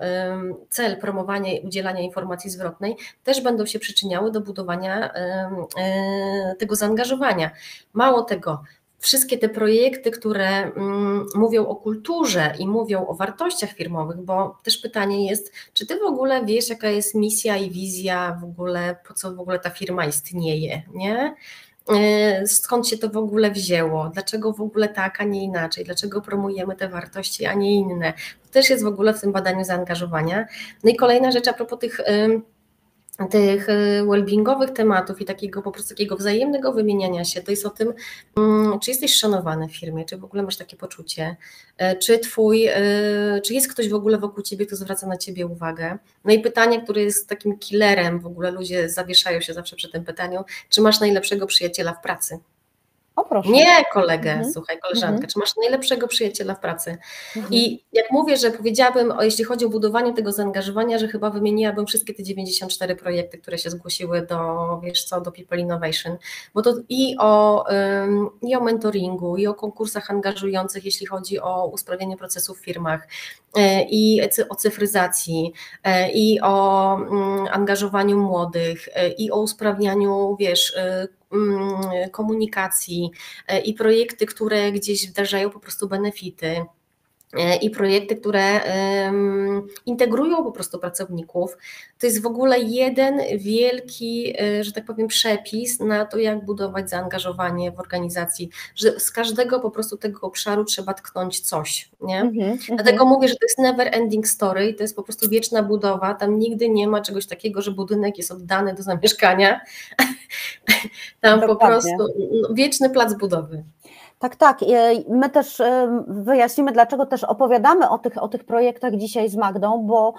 cel promowania i udzielania informacji zwrotnej, też będą się przyczyniały do budowania e, tego zaangażowania. Mało tego, wszystkie te projekty, które mm, mówią o kulturze i mówią o wartościach firmowych, bo też pytanie jest, czy ty w ogóle wiesz, jaka jest misja i wizja w ogóle, po co w ogóle ta firma istnieje, nie? E, skąd się to w ogóle wzięło, dlaczego w ogóle tak, a nie inaczej, dlaczego promujemy te wartości, a nie inne. To też jest w ogóle w tym badaniu zaangażowania. No i kolejna rzecz a propos tych tych y, wellbeingowych tematów i takiego po prostu takiego wzajemnego wymieniania się, to jest o tym, mm, czy jesteś szanowany w firmie, czy w ogóle masz takie poczucie, e, czy twój, e, czy jest ktoś w ogóle wokół ciebie, kto zwraca na ciebie uwagę. No i pytanie, które jest takim killerem, w ogóle ludzie zawieszają się zawsze przy tym pytaniu, czy masz najlepszego przyjaciela w pracy? O proszę. Nie kolegę, mhm. słuchaj, koleżankę, mhm. czy masz najlepszego przyjaciela w pracy. Mhm. I jak mówię, że powiedziałabym, o, jeśli chodzi o budowanie tego zaangażowania, że chyba wymieniłabym wszystkie te 94 projekty, które się zgłosiły do, wiesz co, do People Innovation, bo to i o, um, i o mentoringu, i o konkursach angażujących, jeśli chodzi o usprawnienie procesów w firmach, i o cyfryzacji, e, i o angażowaniu młodych, e, i o usprawnianiu, wiesz, Mm, komunikacji e, i projekty, które gdzieś wdrażają po prostu benefity. E, i projekty, które integrują po prostu pracowników. To jest w ogóle jeden wielki, e, że tak powiem, przepis na to, jak budować zaangażowanie w organizacji, że z każdego po prostu tego obszaru trzeba tknąć coś. Nie? Mm-hmm, Dlatego mm-hmm. mówię, że to jest never ending story, to jest po prostu wieczna budowa, tam nigdy nie ma czegoś takiego, że budynek jest oddany do zamieszkania. Tam Dokładnie. po prostu no, wieczny plac budowy. Tak, tak. My też wyjaśnimy, dlaczego też opowiadamy o tych, o tych projektach dzisiaj z Magdą, bo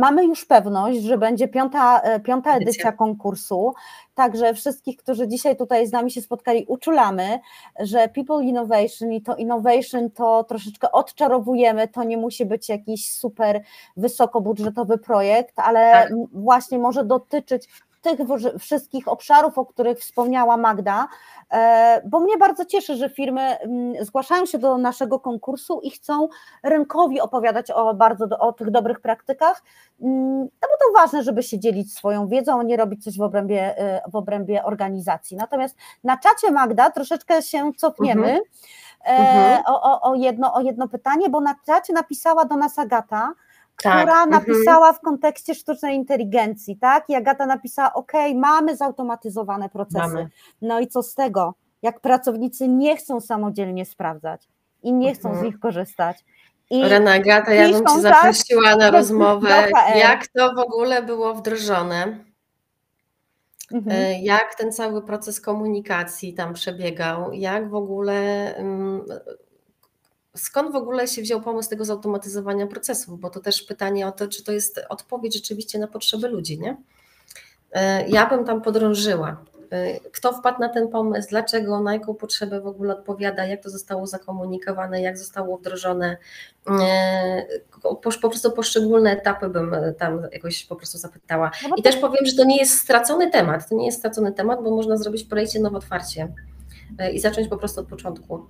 mamy już pewność, że będzie piąta, e, piąta edycja konkursu. Także wszystkich, którzy dzisiaj tutaj z nami się spotkali, uczulamy, że People Innovation i to Innovation to troszeczkę odczarowujemy. To nie musi być jakiś super wysokobudżetowy projekt, ale tak. właśnie może dotyczyć tych wszystkich obszarów, o których wspomniała Magda, e, bo mnie bardzo cieszy, że firmy mm, zgłaszają się do naszego konkursu i chcą rynkowi opowiadać o bardzo o tych dobrych praktykach, mm, no bo to ważne, żeby się dzielić swoją wiedzą, a nie robić coś w obrębie, e, w obrębie organizacji. Natomiast na czacie Magda troszeczkę się cofniemy. Mhm. E, mhm. O, o, o, jedno, o jedno pytanie, bo na czacie napisała do nas Agata, tak. która mhm. napisała w kontekście sztucznej inteligencji, tak? I Agata napisała, ok, mamy zautomatyzowane procesy. Mamy. No i co z tego? Jak pracownicy nie chcą samodzielnie sprawdzać i nie chcą mhm. z nich korzystać. I Renagata, ja bym Cię tak? zaprosiła na rozmowę, jak to w ogóle było wdrożone, mhm. E, jak ten cały proces komunikacji tam przebiegał, jak w ogóle mm, skąd w ogóle się wziął pomysł tego zautomatyzowania procesów? Bo to też pytanie o to, czy to jest odpowiedź rzeczywiście na potrzeby ludzi, nie? E, ja bym tam podrążyła. E, kto wpadł na ten pomysł, dlaczego, na jaką potrzebę w ogóle odpowiada, jak to zostało zakomunikowane, jak zostało wdrożone. E, po, po prostu poszczególne etapy bym tam jakoś po prostu zapytała. No I też powiem, że to nie jest stracony temat. To nie jest stracony temat, bo można zrobić w projekcie nowotwarcie i zacząć po prostu od początku.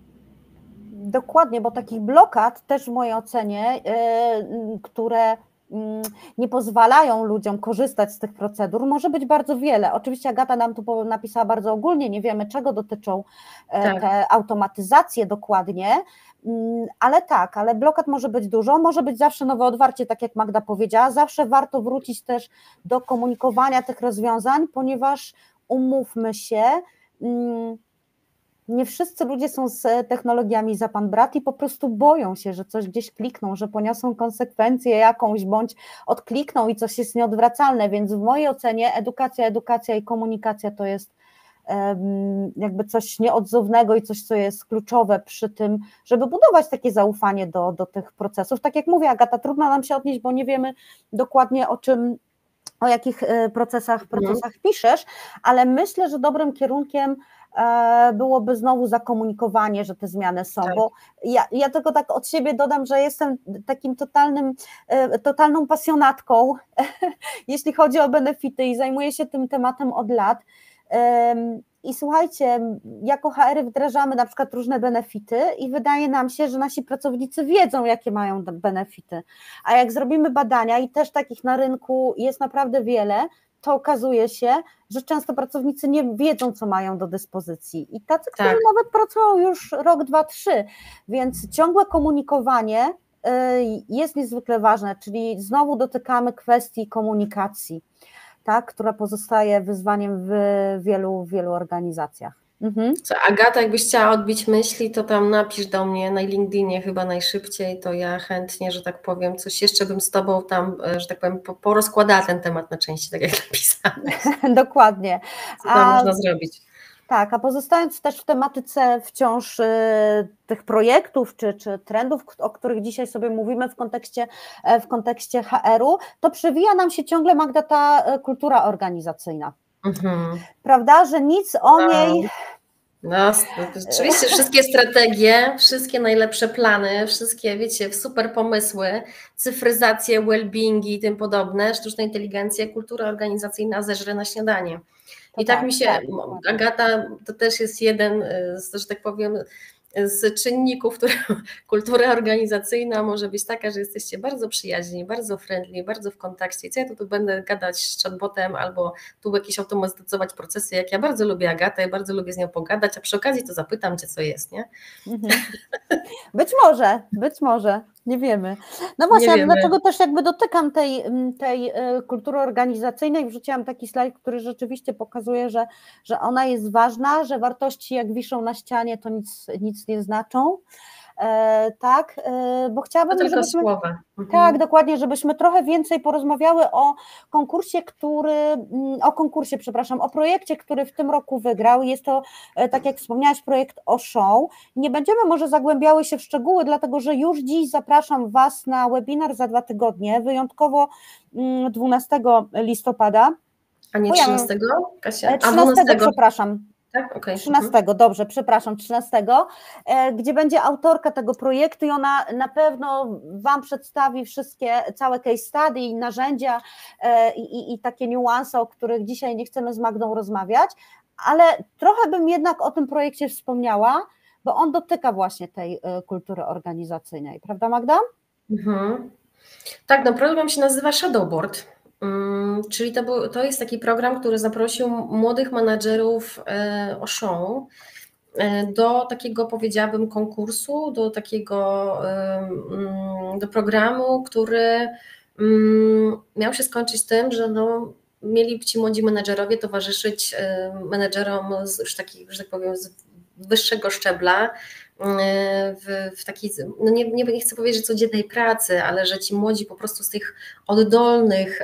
Dokładnie, bo takich blokad też w mojej ocenie, yy, które mm, nie pozwalają ludziom korzystać z tych procedur, może być bardzo wiele. Oczywiście Agata nam tu napisała bardzo ogólnie, nie wiemy czego dotyczą e, tak. te automatyzacje dokładnie, mm, ale tak, ale blokad może być dużo, może być zawsze nowe odwarcie, tak jak Magda powiedziała, zawsze warto wrócić też do komunikowania tych rozwiązań, ponieważ umówmy się, mm, nie wszyscy ludzie są z technologiami za pan brat i po prostu boją się, że coś gdzieś klikną, że poniosą konsekwencję jakąś, bądź odklikną i coś jest nieodwracalne, więc w mojej ocenie edukacja, edukacja i komunikacja to jest jakby coś nieodzownego i coś, co jest kluczowe przy tym, żeby budować takie zaufanie do, do tych procesów. Tak jak mówię, Agata, trudno nam się odnieść, bo nie wiemy dokładnie o czym, o jakich e, procesach, mhm. procesach piszesz, ale myślę, że dobrym kierunkiem E, byłoby znowu zakomunikowanie, że te zmiany są, tak. bo ja, ja tylko tak od siebie dodam, że jestem takim totalnym, e, totalną pasjonatką, jeśli chodzi o benefity i zajmuję się tym tematem od lat. I słuchajcie, jako HR wdrażamy na przykład różne benefity i wydaje nam się, że nasi pracownicy wiedzą, jakie mają benefity. A jak zrobimy badania, i też takich na rynku jest naprawdę wiele, to okazuje się, że często pracownicy nie wiedzą, co mają do dyspozycji. I tacy, tak. którzy nawet pracują już rok, dwa, trzy. Więc ciągłe komunikowanie y, jest niezwykle ważne, czyli znowu dotykamy kwestii komunikacji, tak, która pozostaje wyzwaniem w wielu, wielu organizacjach. Mhm. Co, Agata, jakbyś chciała odbić myśli, to tam napisz do mnie na LinkedInie chyba najszybciej, to ja chętnie, że tak powiem, coś jeszcze bym z Tobą tam, e, że tak powiem, porozkładała ten temat na części, tak jak napisałeś. Dokładnie. Co tam a, można zrobić? Tak, a pozostając też w tematyce wciąż y, tych projektów czy, czy trendów, o których dzisiaj sobie mówimy w kontekście, e, w kontekście HR-u, to przewija nam się ciągle, Magda, ta kultura organizacyjna. Mhm. Prawda, że nic o niej No, oczywiście wszystkie strategie, wszystkie najlepsze plany, wszystkie, wiecie, super pomysły, cyfryzację, well-beeingi i tym podobne, sztuczna inteligencja, kultura organizacyjna zeżre na śniadanie. I tak, tak mi się, tak, Agata, to też jest jeden, że tak powiem, z czynników, które kultura organizacyjna może być taka, że jesteście bardzo przyjaźni, bardzo friendly, bardzo w kontakcie. Co ja tu, tu będę gadać z chatbotem albo tu jakieś automatyzować procesy, jak ja bardzo lubię Agatę, ja bardzo lubię z nią pogadać, a przy okazji to zapytam Cię, co jest, nie? Mhm. Być może, być może. Nie wiemy. No właśnie, dlaczego też jakby dotykam tej, tej e, kultury organizacyjnej, wrzuciłam taki slajd, który rzeczywiście pokazuje, że, że ona jest ważna, że wartości jak wiszą na ścianie, to nic, nic nie znaczą. E, tak, e, bo chciałabym, to żebyśmy, słowa. Mhm. tak, dokładnie, żebyśmy trochę więcej porozmawiały o konkursie, który, mm, o konkursie, przepraszam, o projekcie, który w tym roku wygrał. Jest to, e, tak jak wspomniałaś, projekt o show. Nie będziemy może zagłębiały się w szczegóły, dlatego że już dziś zapraszam Was na webinar za dwa tygodnie, wyjątkowo 12 mm, listopada. A nie 13, Kasia? 13, A, przepraszam, tak? Okay. 13, mhm. dobrze, przepraszam, 13, e, gdzie będzie autorka tego projektu i ona na pewno Wam przedstawi wszystkie, całe case study i narzędzia e, i, i takie niuanse, o których dzisiaj nie chcemy z Magdą rozmawiać, ale trochę bym jednak o tym projekcie wspomniała, bo on dotyka właśnie tej e, kultury organizacyjnej, prawda Magda? Mhm. Tak, no program się nazywa Shadowboard. Mm, czyli to, był, to jest taki program, który zaprosił młodych menadżerów e, show e, do takiego, powiedziałabym, konkursu, do takiego mm, do programu, który mm, miał się skończyć tym, że no, mieli ci młodzi menedżerowie towarzyszyć e, menedżerom z już takich, że tak powiem, z wyższego szczebla, w, w takiej, no nie, nie, nie, chcę powiedzieć, że codziennej pracy, ale że ci młodzi po prostu z tych oddolnych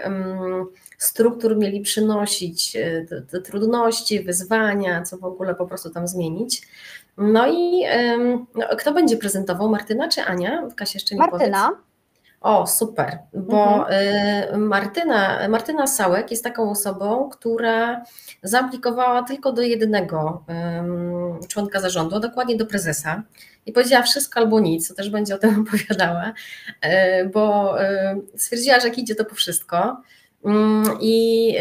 struktur mieli przynosić e, te, te, trudności, wyzwania, co w ogóle po prostu tam zmienić. No i no, kto będzie prezentował? Martyna czy Ania? Kasia jeszcze nie Martyna. Powiedz. O, super, bo mhm. Y, Martyna, Martyna Sałek jest taką osobą, która zaaplikowała tylko do jednego członka zarządu, a dokładnie do prezesa i powiedziała wszystko albo nic, co też będzie o tym opowiadała, y, bo y, stwierdziła, że jak idzie to po wszystko mm, i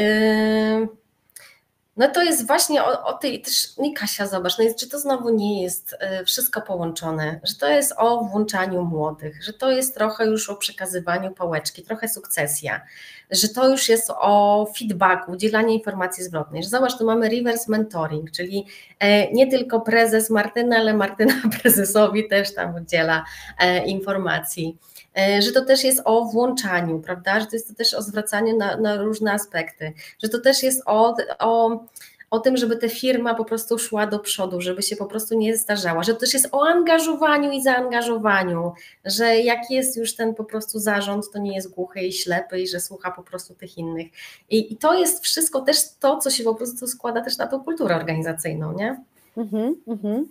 no to jest właśnie o, o tej też, nie Kasia, zobacz, no jest, to znowu nie jest e, wszystko połączone, że to jest o włączaniu młodych, że to jest trochę już o przekazywaniu pałeczki, trochę sukcesja, że to już jest o feedbacku, udzielaniu informacji zwrotnej, że zobacz, tu mamy reverse mentoring, czyli e, nie tylko prezes Martyna, ale Martyna prezesowi też tam udziela e, informacji że to też jest o włączaniu, prawda? Że to jest to też o zwracaniu na, na różne aspekty, że to też jest o, o o tym, żeby ta firma po prostu szła do przodu, żeby się po prostu nie starzała, że to też jest o angażowaniu i zaangażowaniu, że jak jest już ten po prostu zarząd, to nie jest głuchy i ślepy i że słucha po prostu tych innych. I, i to jest wszystko też to, co się po prostu składa też na tą kulturę organizacyjną, nie? Mhm, mhm.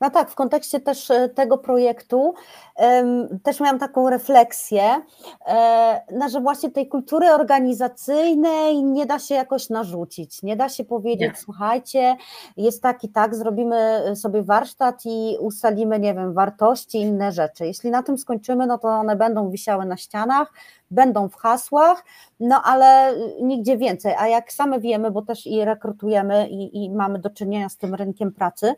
No tak, w kontekście też e, tego projektu też miałam taką refleksję, e, no, że właśnie tej kultury organizacyjnej nie da się jakoś narzucić, nie da się powiedzieć, nie. słuchajcie, jest tak i tak, zrobimy sobie warsztat i ustalimy, nie wiem, wartości, inne rzeczy. Jeśli na tym skończymy, no to one będą wisiały na ścianach, będą w hasłach, no ale nigdzie więcej. A jak same wiemy, bo też i rekrutujemy i, i mamy do czynienia z tym rynkiem pracy,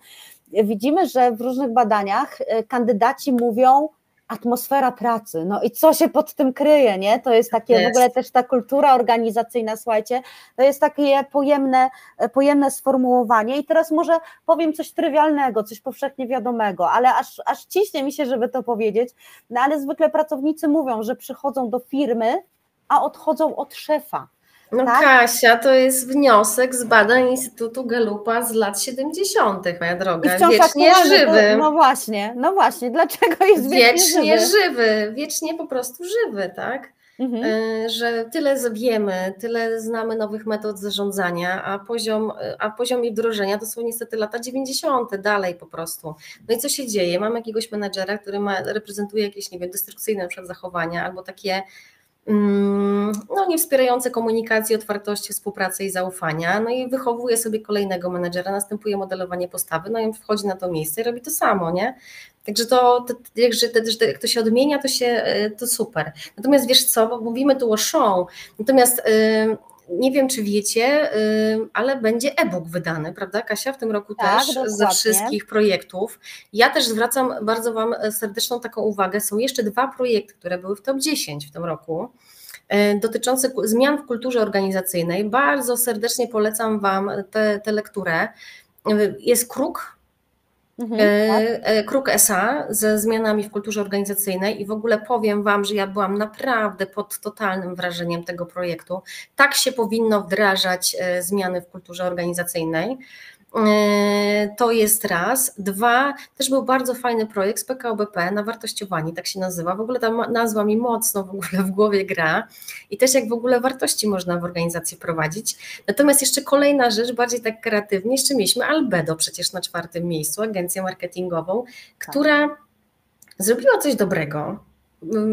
widzimy, że w różnych badaniach e, kandydaci mówią, atmosfera pracy. No i co się pod tym kryje, nie? To jest takie jest. w ogóle też ta kultura organizacyjna, słuchajcie, to jest takie pojemne, e, pojemne sformułowanie. I teraz może powiem coś trywialnego, coś powszechnie wiadomego, ale aż, aż ciśnie mi się, żeby to powiedzieć. No ale zwykle pracownicy mówią, że przychodzą do firmy, a odchodzą od szefa. No tak? Kasia, to jest wniosek z badań Instytutu Galupa z lat 70., moja droga. Wiecznie żywy. no właśnie, no właśnie, dlaczego jest wiecznie, wiecznie żywy? żywy? Wiecznie po prostu żywy, tak? Mhm. E, że tyle wiemy, tyle znamy nowych metod zarządzania, a poziom, a poziom i wdrożenia to są niestety lata 90. dalej po prostu. No i co się dzieje? Mam jakiegoś menedżera, który ma, reprezentuje jakieś, nie wiem, destrukcyjne na przykład zachowania albo takie no, nie wspierające komunikacji, otwartości, współpracy i zaufania. No i wychowuje sobie kolejnego menedżera, następuje modelowanie postawy, no i wchodzi na to miejsce i robi to samo, nie? Także to, to że, jak to się odmienia, to się e, to super. Natomiast wiesz co, bo mówimy tu o show, natomiast nie wiem, czy wiecie, ale będzie e-book wydany, prawda, Kasia, w tym roku tak, też dokładnie. ze wszystkich projektów. Ja też zwracam bardzo Wam serdeczną taką uwagę. Są jeszcze dwa projekty, które były w top 10 w tym roku e, dotyczące zmian w kulturze organizacyjnej. Bardzo serdecznie polecam Wam tę lekturę. Jest kruk Mhm, e. E, Kruk SA ze zmianami w kulturze organizacyjnej i w ogóle powiem Wam, że ja byłam naprawdę pod totalnym wrażeniem tego projektu. Tak się powinno wdrażać e, zmiany w kulturze organizacyjnej. To jest raz. Dwa, też był bardzo fajny projekt z PKOBP na wartościowanie, tak się nazywa. W ogóle ta nazwa mi mocno w ogóle w głowie gra i też jak w ogóle wartości można w organizacji wprowadzić. Natomiast jeszcze kolejna rzecz, bardziej tak kreatywnie, jeszcze mieliśmy Albedo przecież na czwartym miejscu, agencję marketingową, tak. która zrobiła coś dobrego,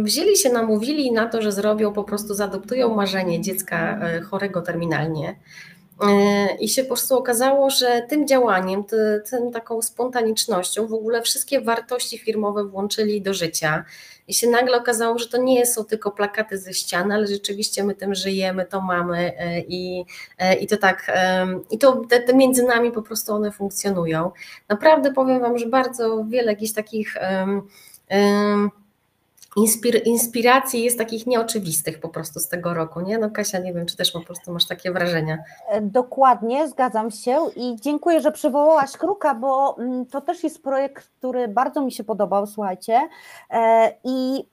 wzięli się, namówili na to, że zrobią, po prostu zaadoptują marzenie dziecka e, chorego terminalnie I się po prostu okazało, że tym działaniem, tym taką spontanicznością w ogóle wszystkie wartości firmowe włączyli do życia. I się nagle okazało, że to nie są tylko plakaty ze ścian, ale rzeczywiście my tym żyjemy, to mamy e, i, e, i to tak, i to te, te między nami po prostu one funkcjonują. Naprawdę powiem Wam, że bardzo wiele jakichś takich um, um, inspir inspiracji jest takich nieoczywistych po prostu z tego roku, nie? No Kasia, nie wiem, czy też po prostu masz takie wrażenia. E, dokładnie, zgadzam się i dziękuję, że przywołałaś Kruka, bo mm, to też jest projekt, który bardzo mi się podobał, słuchajcie e, i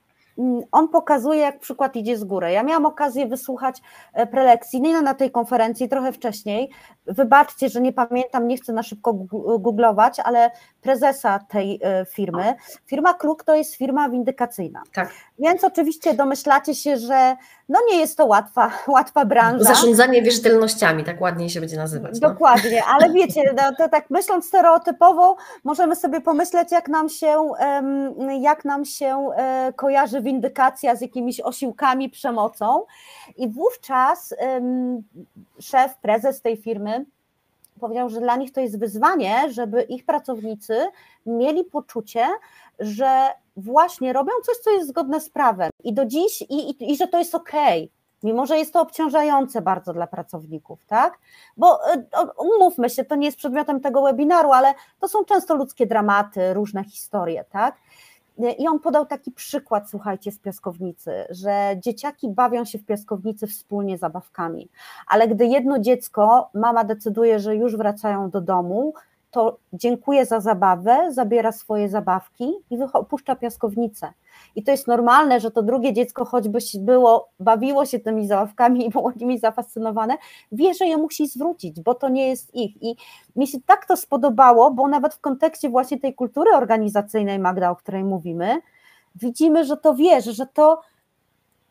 on pokazuje, jak przykład idzie z góry. Ja miałam okazję wysłuchać e, prelekcji, nie na tej konferencji, trochę wcześniej. Wybaczcie, że nie pamiętam, nie chcę na szybko googlować, ale prezesa tej e, firmy. Firma Kluk to jest firma windykacyjna. Tak. Więc oczywiście domyślacie się, że no nie jest to łatwa, łatwa branża. Zarządzanie wierzytelnościami, tak ładniej się będzie nazywać. No. Dokładnie, no. ale wiecie, no, to tak myśląc stereotypowo, możemy sobie pomyśleć, jak nam się, jak nam się e, kojarzy windykacja z jakimiś osiłkami, przemocą. I wówczas szef, prezes tej firmy powiedział, że dla nich to jest wyzwanie, żeby ich pracownicy mieli poczucie, że właśnie robią coś, co jest zgodne z prawem i do dziś, i, i, i że to jest okej. Okay mimo że jest to obciążające bardzo dla pracowników, tak? Bo e, umówmy się, to nie jest przedmiotem tego webinaru, ale to są często ludzkie dramaty, różne historie, tak? I on podał taki przykład, słuchajcie, z piaskownicy, że dzieciaki bawią się w piaskownicy wspólnie zabawkami, ale gdy jedno dziecko, mama decyduje, że już wracają do domu, to dziękuję za zabawę, zabiera swoje zabawki i puszcza piaskownicę. I to jest normalne, że to drugie dziecko, choćby było, bawiło się tymi zabawkami i było nimi zafascynowane, wie, że je musi zwrócić, bo to nie jest ich. I mi się tak to spodobało, bo nawet w kontekście właśnie tej kultury organizacyjnej, Magda, o której mówimy, widzimy, że to wiesz, że to,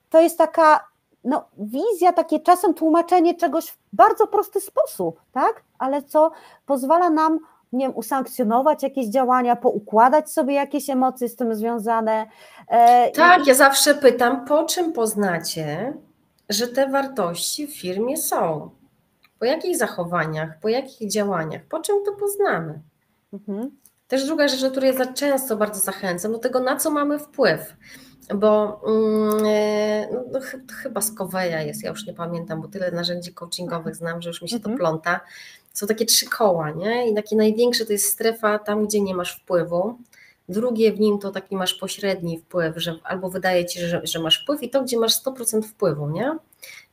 to jest taka no, wizja, takie czasem tłumaczenie czegoś w bardzo prosty sposób, tak? Ale co pozwala nam nie wiem, usankcjonować jakieś działania, poukładać sobie jakieś emocje z tym związane. E, tak, I... ja zawsze pytam, po czym poznacie, że te wartości w firmie są? Po jakich zachowaniach, po jakich działaniach, po czym to poznamy? Mhm. Też druga rzecz, której za często bardzo zachęcam, do tego, na co mamy wpływ bo mm, e, no, no chyba z Coveya jest, ja już nie pamiętam, bo tyle narzędzi coachingowych znam, że już mi się to mhm. pląta. Są takie trzy koła, nie? I takie największe to jest strefa tam, gdzie nie masz wpływu. Drugie w nim to taki masz pośredni wpływ, że albo wydaje ci, że, że masz wpływ, i to, gdzie masz 100% wpływu, nie?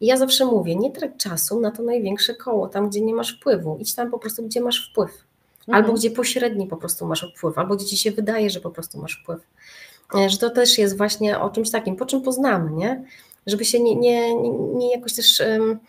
I ja zawsze mówię, nie trać czasu na to największe koło, tam, gdzie nie masz wpływu. Idź tam po prostu, gdzie masz wpływ. Albo mhm. gdzie pośredni po prostu masz wpływ, albo gdzie ci się wydaje, że po prostu masz wpływ. E, że to też jest właśnie o czymś takim, po czym poznamy, nie? Żeby się nie, nie, nie jakoś też um,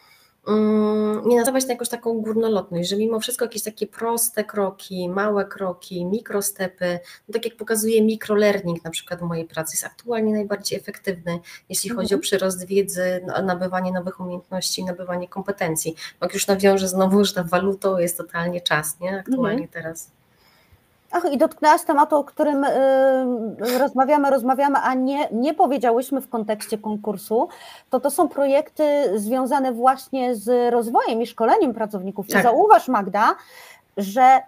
nie nazywać na jakąś taką górnolotność, że mimo wszystko jakieś takie proste kroki, małe kroki, mikrostepy, no tak jak pokazuje mikrolearning na przykład w mojej pracy, jest aktualnie najbardziej efektywny, jeśli chodzi o mhm. przyrost wiedzy, no, nabywanie nowych umiejętności, nabywanie kompetencji. Jak już nawiążę znowu, że ta walutą jest totalnie czas, nie? Aktualnie mhm. teraz. Ach, i dotknęłaś tematu, o którym y, rozmawiamy, rozmawiamy, a nie, nie powiedziałyśmy w kontekście konkursu, to to są projekty związane właśnie z rozwojem i szkoleniem pracowników. Tak. I zauważ Magda, że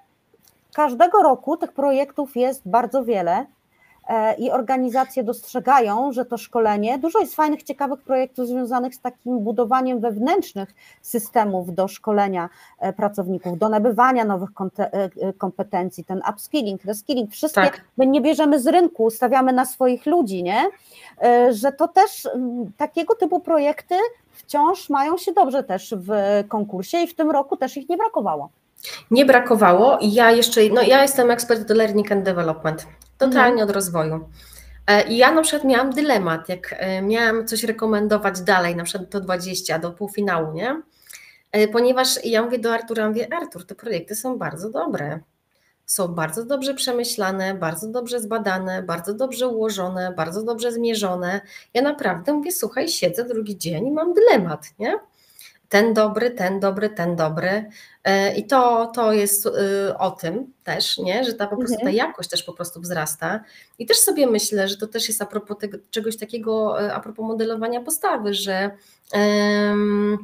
każdego roku tych projektów jest bardzo wiele i organizacje dostrzegają, że to szkolenie, dużo jest fajnych, ciekawych projektów związanych z takim budowaniem wewnętrznych systemów do szkolenia e, pracowników, do nabywania nowych e, kompetencji, ten upskilling, reskilling, wszystkie tak. my nie bierzemy z rynku, stawiamy na swoich ludzi, nie? Że to też takiego typu projekty wciąż mają się dobrze też w konkursie i w tym roku też ich nie brakowało. Nie brakowało i ja jeszcze, no ja jestem ekspert do learning and development totalnie mhm. od rozwoju. E, I ja na przykład miałam dylemat, jak e, miałam coś rekomendować dalej, na przykład do 20, do półfinału, nie? E, ponieważ ja mówię do Artura, mówię, Artur, te projekty są bardzo dobre. Są bardzo dobrze przemyślane, bardzo dobrze zbadane, bardzo dobrze ułożone, bardzo dobrze zmierzone. Ja naprawdę mówię, słuchaj, siedzę drugi dzień i mam dylemat, nie? Ten dobry, ten dobry, ten dobry. E, I to, to jest y, o tym też, nie? że ta po prostu ta mhm. jakość też po prostu wzrasta. I też sobie myślę, że to też jest a propos tego, czegoś takiego, e, a propos modelowania postawy, że um,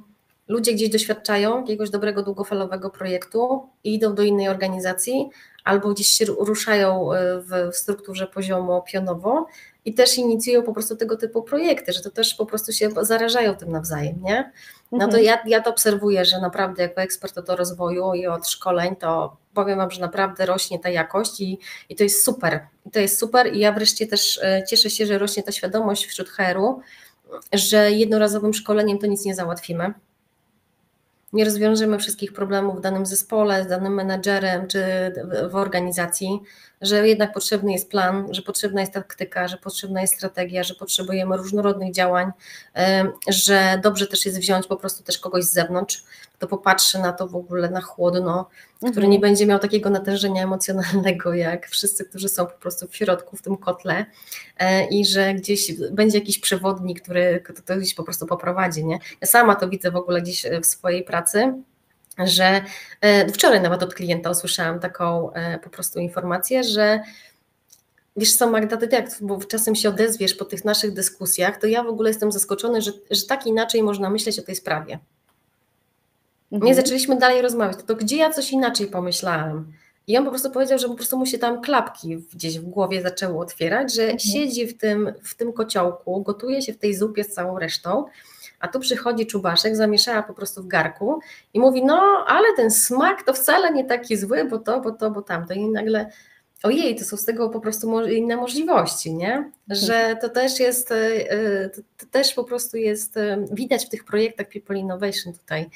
ludzie gdzieś doświadczają jakiegoś dobrego, długofalowego projektu i idą do innej organizacji, albo gdzieś się ruszają e, w, w strukturze poziomo pionowo i też inicjują po prostu tego typu projekty, że to też po prostu się zarażają tym nawzajem, nie? No to mhm. ja, ja to obserwuję, że naprawdę jako ekspert od rozwoju i od szkoleń, to powiem Wam, że naprawdę rośnie ta jakość i, i to jest super. I to jest super i ja wreszcie też e, cieszę się, że rośnie ta świadomość wśród HR-u, że jednorazowym szkoleniem to nic nie załatwimy nie rozwiążemy wszystkich problemów w danym zespole, z danym menadżerem czy w organizacji, że jednak potrzebny jest plan, że potrzebna jest taktyka, że potrzebna jest strategia, że potrzebujemy różnorodnych działań, że dobrze też jest wziąć po prostu też kogoś z zewnątrz, kto popatrzy na to w ogóle na chłodno, mhm. który nie będzie miał takiego natężenia emocjonalnego jak wszyscy, którzy są po prostu w środku, w tym kotle e, i że gdzieś będzie jakiś przewodnik, który to gdzieś po prostu poprowadzi. Nie? Ja sama to widzę w ogóle gdzieś w swojej pracy, że e, wczoraj nawet od klienta usłyszałam taką e, po prostu informację, że Wiesz co, Magda, ty jak bo czasem się odezwiesz po tych naszych dyskusjach, to ja w ogóle jestem zaskoczony, że, że tak inaczej można myśleć o tej sprawie. Mhm. Nie zaczęliśmy dalej rozmawiać, to gdzie ja coś inaczej pomyślałam. I on po prostu powiedział, że po prostu mu się tam klapki gdzieś w głowie zaczęły otwierać, że mhm. siedzi w tym, w tym kociołku, gotuje się w tej zupie z całą resztą, a tu przychodzi czubaszek, zamieszała po prostu w garku i mówi, no ale ten smak to wcale nie taki zły, bo to, bo to, bo tamto. I nagle ojej, to są z tego po prostu inne możliwości, nie? Że mhm. to też jest, e, e, to też po prostu jest, e, widać w tych projektach People Innovation tutaj,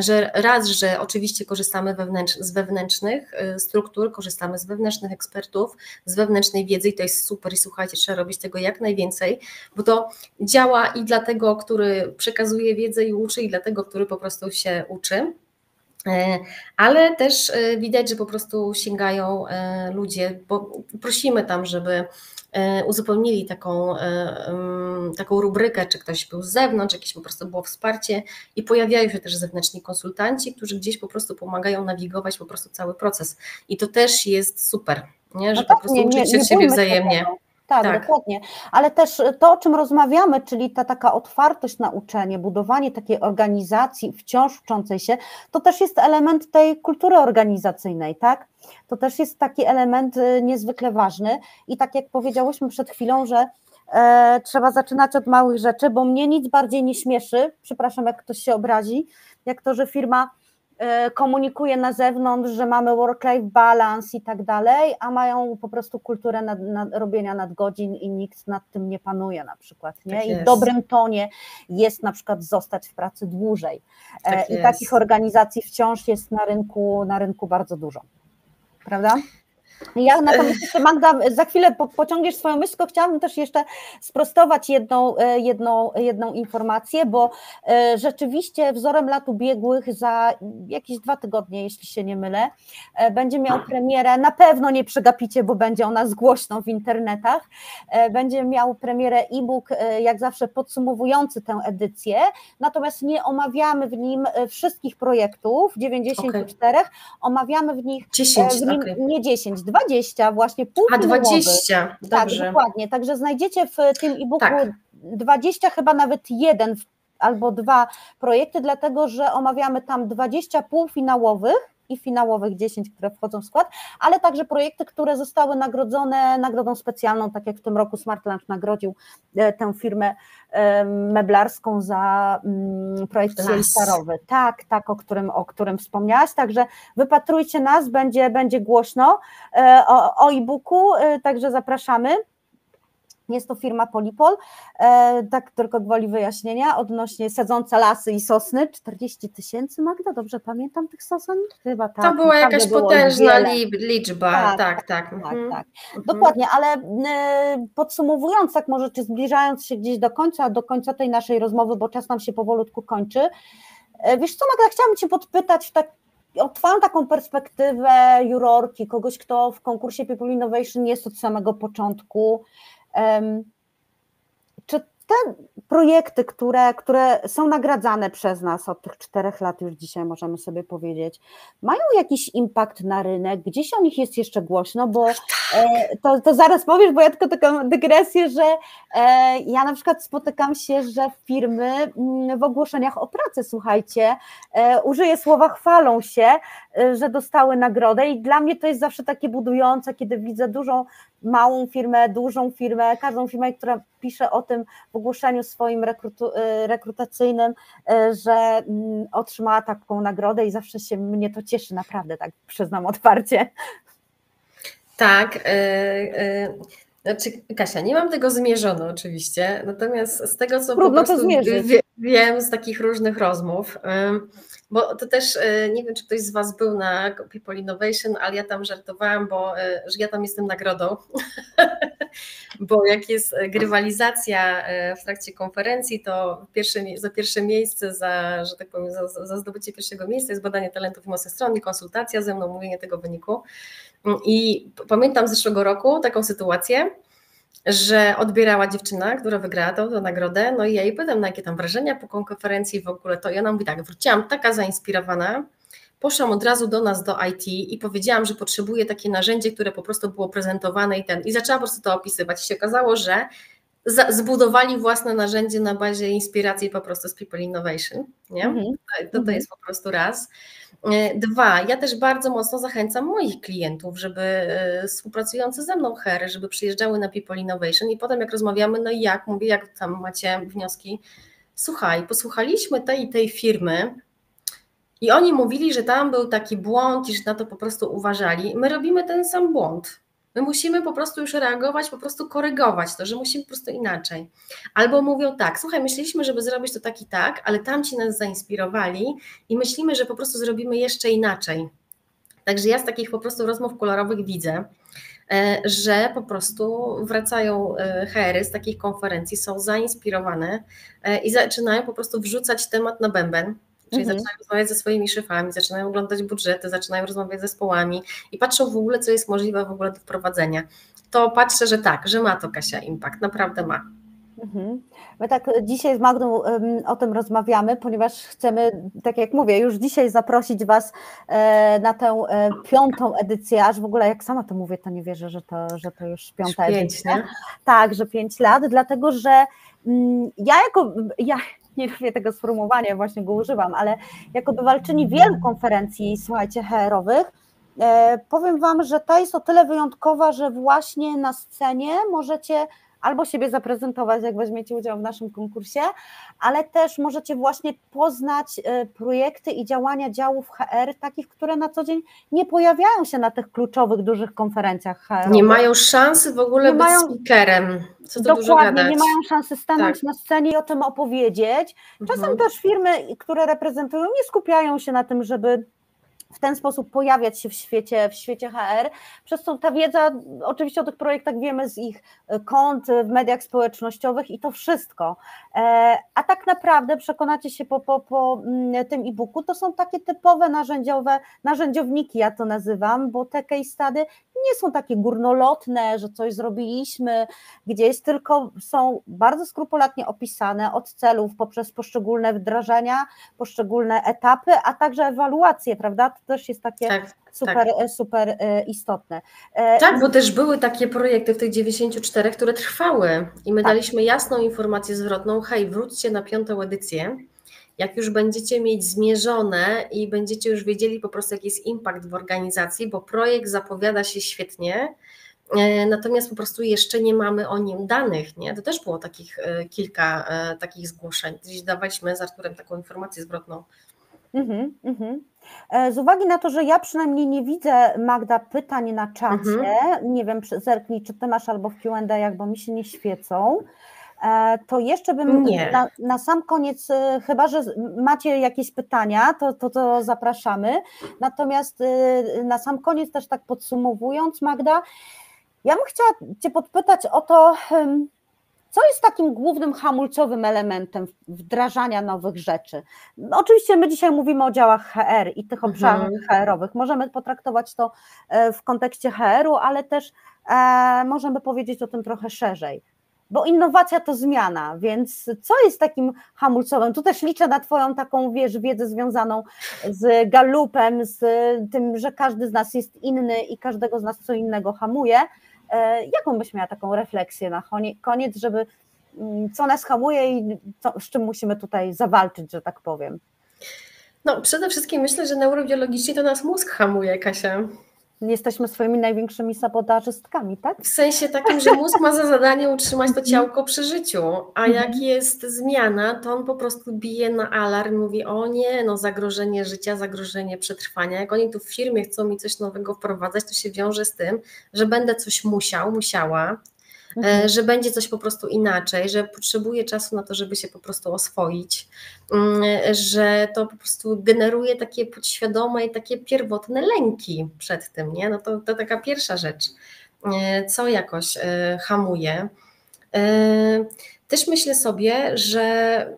że raz, że oczywiście korzystamy wewnętrz, z wewnętrznych y, struktur, korzystamy z wewnętrznych ekspertów, z wewnętrznej wiedzy i to jest super i słuchajcie, trzeba robić tego jak najwięcej, bo to działa i dla tego, który przekazuje wiedzę i uczy i dla tego, który po prostu się uczy. E, ale też e, widać, że po prostu sięgają e, ludzie, bo prosimy tam, żeby uzupełnili taką, taką rubrykę, czy ktoś był z zewnątrz, jakieś po prostu było wsparcie i pojawiają się też zewnętrzni konsultanci, którzy gdzieś po prostu pomagają nawigować po prostu cały proces i to też jest super, nie? że no tak, po prostu nie, uczyć się od siebie wzajemnie. Tego. Tak, tak, dokładnie. Ale też to, o czym rozmawiamy, czyli ta taka otwartość na uczenie, budowanie takiej organizacji wciąż uczącej się, to też jest element tej kultury organizacyjnej, tak? To też jest taki element y, niezwykle ważny. I tak jak powiedziałyśmy przed chwilą, że e, trzeba zaczynać od małych rzeczy, bo mnie nic bardziej nie śmieszy, przepraszam, jak ktoś się obrazi, jak to, że firma E, komunikuje na zewnątrz, że mamy work-life balance i tak dalej, a mają po prostu kulturę nad, nad, robienia nadgodzin i nikt nad tym nie panuje na przykład. Nie? Tak I w dobrym tonie jest na przykład zostać w pracy dłużej. E, tak I jest. takich organizacji wciąż jest na rynku, na rynku bardzo dużo. Prawda? Ja natomiast jeszcze Magda, za chwilę po, pociągniesz swoją myśl, tylko chciałabym też jeszcze sprostować jedną, e, jedną, jedną informację, bo e, rzeczywiście wzorem lat ubiegłych za jakieś dwa tygodnie, jeśli się nie mylę, e, będzie miał premierę, na pewno nie przegapicie, bo będzie ona zgłośną w internetach, będzie miał premierę e-book, jak zawsze podsumowujący tę edycję, natomiast nie omawiamy w nim wszystkich projektów, 94, okay. omawiamy w nich 10, w nim, okay. nie 10, 20 właśnie pół A 20, tak, dobrze. Tak, dokładnie, także znajdziecie w tym e-booku tak. 20 chyba nawet jeden albo dwa projekty, dlatego że omawiamy tam 20 półfinałowych i finałowych 10, które wchodzą w skład, ale także projekty, które zostały nagrodzone nagrodą specjalną, tak jak w tym roku Smart Lunch nagrodził e, tę firmę e, meblarską za mm, projekt starowy. Tak, tak, o którym, o którym wspomniałaś, także wypatrujcie nas, będzie, będzie głośno e, o, o e-booku, także zapraszamy. Jest to firma Polipol, e, tak tylko gwoli wyjaśnienia, odnośnie sadząca lasy i sosny, 40 tysięcy, Magda, dobrze pamiętam tych sosen? Chyba tak. To była jakaś potężna liczba, tak, tak. Tak, tak, tak, tak. Mhm. dokładnie, ale e, podsumowując, tak może czy zbliżając się gdzieś do końca, do końca tej naszej rozmowy, bo czas nam się powolutku kończy, e, wiesz co Magda, chciałam Cię podpytać w tak Otwaram taką perspektywę jurorki, kogoś, kto w konkursie People Innovation jest od samego początku, czy te projekty, które, które są nagradzane przez nas od tych czterech lat, już dzisiaj możemy sobie powiedzieć, mają jakiś impact na rynek? Gdzieś o nich jest jeszcze głośno, bo e, to, to zaraz powiesz, bo ja tylko taką dygresję, że e, ja na przykład spotykam się, że firmy mm, w ogłoszeniach o pracę, słuchajcie, e, użyję słowa chwalą się, że dostały nagrodę i dla mnie to jest zawsze takie budujące, kiedy widzę dużą małą firmę, dużą firmę, każdą firmę, która pisze o tym w ogłoszeniu swoim rekrutu, y, rekrutacyjnym, y, że mm, otrzymała taką nagrodę i zawsze się mnie to cieszy, naprawdę, tak przyznam otwarcie. Tak. Yy, yy. Znaczy, Kasia, nie mam tego zmierzone oczywiście, natomiast z tego, co Trudno po prostu wie, wiem z takich różnych rozmów, bo to też e, nie wiem, czy ktoś z Was był na People Innovation, ale ja tam żartowałam, bo e, że ja tam jestem nagrodą. bo jak jest grywalizacja e, w trakcie konferencji, to pierwsze, za pierwsze miejsce, za, że tak powiem, za, za zdobycie pierwszego miejsca jest badanie talentów i mocnych stron konsultacja ze mną, mówienie tego wyniku. I pamiętam z zeszłego roku taką sytuację, że odbierała dziewczyna, która wygrała tą, tą nagrodę, no i ja jej pytam, na jakie tam wrażenia po konferencji w ogóle to. I ona mówi tak, wróciłam taka zainspirowana, poszłam od razu do nas do IT i powiedziałam, że potrzebuję takie narzędzie, które po prostu było prezentowane i ten. I zaczęłam po prostu to opisywać. I się okazało, że zbudowali własne narzędzie na bazie inspiracji po prostu z People Innovation. Nie? -hmm. To, to mhm. jest po prostu raz. E, dwa, ja też bardzo mocno zachęcam moich klientów, żeby e, współpracujący ze mną hery, żeby przyjeżdżały na People Innovation i potem jak rozmawiamy, no i jak, mówię, jak tam macie wnioski, słuchaj, posłuchaliśmy tej i tej firmy, i oni mówili, że tam był taki błąd i że na to po prostu uważali. My robimy ten sam błąd. My musimy po prostu już reagować, po prostu korygować to, że musimy po prostu inaczej. Albo mówią tak, słuchaj, myśleliśmy, żeby zrobić to tak i tak, ale tamci nas zainspirowali i myślimy, że po prostu zrobimy jeszcze inaczej. Także ja z takich po prostu rozmów kolorowych widzę, e, że po prostu wracają e, hery z takich konferencji, są zainspirowane e, i zaczynają po prostu wrzucać temat na bęben Czyli mhm. zaczynają rozmawiać ze swoimi szefami, zaczynają oglądać budżety, zaczynają rozmawiać z zespołami i patrzą w ogóle, co jest możliwe w ogóle do wprowadzenia. To patrzę, że tak, że ma to Kasia impact, naprawdę ma. Mhm. My tak dzisiaj z Magdą o tym rozmawiamy, ponieważ chcemy, tak jak mówię, już dzisiaj zaprosić Was e, na tę e, piątą edycję, aż w ogóle jak sama to mówię, to nie wierzę, że to, że to już piąta już pięć, edycja. Nie? Tak, że pięć lat, dlatego że mm, ja jako, ja, nie lubię tego sformułowania, właśnie go używam, ale jako bywalczyni wielu konferencji, słuchajcie, HR-owych, e, powiem Wam, że ta jest o tyle wyjątkowa, że właśnie na scenie możecie albo siebie zaprezentować, jak weźmiecie udział w naszym konkursie, ale też możecie właśnie poznać e, projekty i działania działów HR, takich, które na co dzień nie pojawiają się na tych kluczowych, dużych konferencjach HR. Nie mają szansy w ogóle nie być mają, speakerem. Co to dokładnie, nie mają szansy stanąć tak. na scenie i o tym opowiedzieć. Czasem mhm. też firmy, które reprezentują, nie skupiają się na tym, żeby w ten sposób pojawiać się w świecie, w świecie HR. Przez co ta wiedza, oczywiście o tych projektach wiemy z ich e, kont w mediach społecznościowych i to wszystko. E, a tak naprawdę przekonacie się po, po, po mm, tym e-booku, to są takie typowe narzędziowe, narzędziowniki, ja to nazywam, bo te case study nie są takie górnolotne, że coś zrobiliśmy gdzieś, tylko są bardzo skrupulatnie opisane od celów poprzez poszczególne wdrażania, poszczególne etapy, a także ewaluacje, prawda? To też jest takie tak, super, tak. super e, istotne. E, tak, bo też były takie projekty w tych 94, które trwały i my tak. daliśmy jasną informację zwrotną, hej, wróćcie na piątą edycję, jak już będziecie mieć zmierzone i będziecie już wiedzieli po prostu, jaki jest impact w organizacji, bo projekt zapowiada się świetnie, e, natomiast po prostu jeszcze nie mamy o nim danych, nie? To też było takich kilka takich zgłoszeń. Gdzieś dawaliśmy z Arturem taką informację zwrotną. Mhm, mhm. E, z uwagi na to, że ja przynajmniej nie widzę, Magda, pytań na czacie, mhm. nie wiem, zerknij, czy ty masz albo w Q&A, bo mi się nie świecą, e, to jeszcze bym na, na, sam koniec, e, chyba że macie jakieś pytania, to, to, to zapraszamy. Natomiast na sam koniec też tak podsumowując, Magda, ja bym chciała Cię podpytać o to, co jest takim głównym hamulcowym elementem wdrażania nowych rzeczy? Oczywiście my dzisiaj mówimy o działach HR i tych obszarach mhm. HR-owych. Możemy potraktować to e, w kontekście HR-u, ale też e, możemy powiedzieć o tym trochę szerzej. Bo innowacja to zmiana, więc co jest takim hamulcowym? Tu też liczę na Twoją taką wiesz, wiedzę związaną z galupem, z tym, że każdy z nas jest inny i każdego z nas co innego hamuje. E, jaką byś miała taką refleksję na koniec, żeby mm, co nas hamuje i co, z czym musimy tutaj zawalczyć, że tak powiem? No, przede wszystkim myślę, że neurobiologicznie to nas mózg hamuje, Kasia jesteśmy swoimi największymi sabotażystkami, tak? W sensie takim, że mózg ma za zadanie utrzymać to ciałko przy życiu, a jak mhm. jest zmiana, to on po prostu bije na alarm, mówi o nie, no zagrożenie życia, zagrożenie przetrwania. Jak oni tu w firmie chcą mi coś nowego wprowadzać, to się wiąże z tym, że będę coś musiał, musiała, mhm. że będzie coś po prostu inaczej, że potrzebuje czasu na to, żeby się po prostu oswoić, mm, że to po prostu generuje takie podświadome i takie pierwotne lęki przed tym, nie? No to, to taka pierwsza rzecz, e, co jakoś e, hamuje. Też myślę sobie, że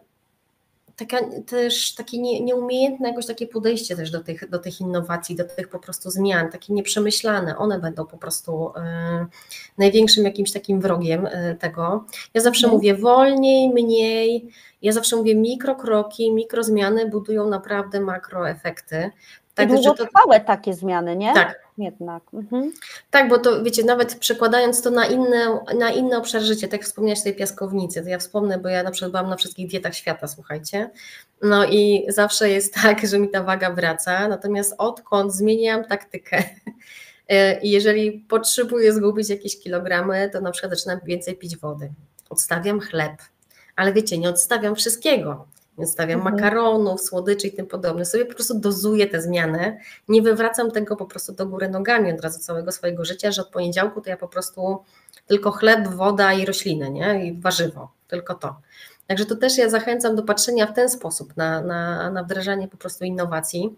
taka, też takie nie, nieumiejętne jakoś takie podejście też do tych, do tych innowacji, do tych po prostu zmian, takie nieprzemyślane, one będą po prostu y, największym jakimś takim wrogiem y, tego. Ja zawsze mhm. mówię wolniej, mniej, ja zawsze mówię mikrokroki, mikrozmiany budują naprawdę makroefekty. Tak, długotrwałe to... takie zmiany, nie? Tak. Jednak. Mhm. Tak, bo to wiecie, nawet przekładając to na inne, na inne obszar życia, tak jak wspomniałaś tej piaskownicy, to ja wspomnę, bo ja na przykład byłam na wszystkich dietach świata, słuchajcie. No i zawsze jest tak, że mi ta waga wraca, natomiast odkąd zmieniłam taktykę e, i jeżeli potrzebuję zgubić jakieś kilogramy, to na przykład zaczynam więcej pić wody. Odstawiam chleb, ale wiecie, nie odstawiam wszystkiego stawiam mhm. makaronów, słodyczy i tym podobne. Sobie po prostu dozuję te zmiany. Nie wywracam tego po prostu do góry nogami od razu całego swojego życia, że od poniedziałku to ja po prostu tylko chleb, woda i rośliny, nie? I warzywo, tylko to. Także to też ja zachęcam do patrzenia w ten sposób na, na, na wdrażanie po prostu innowacji.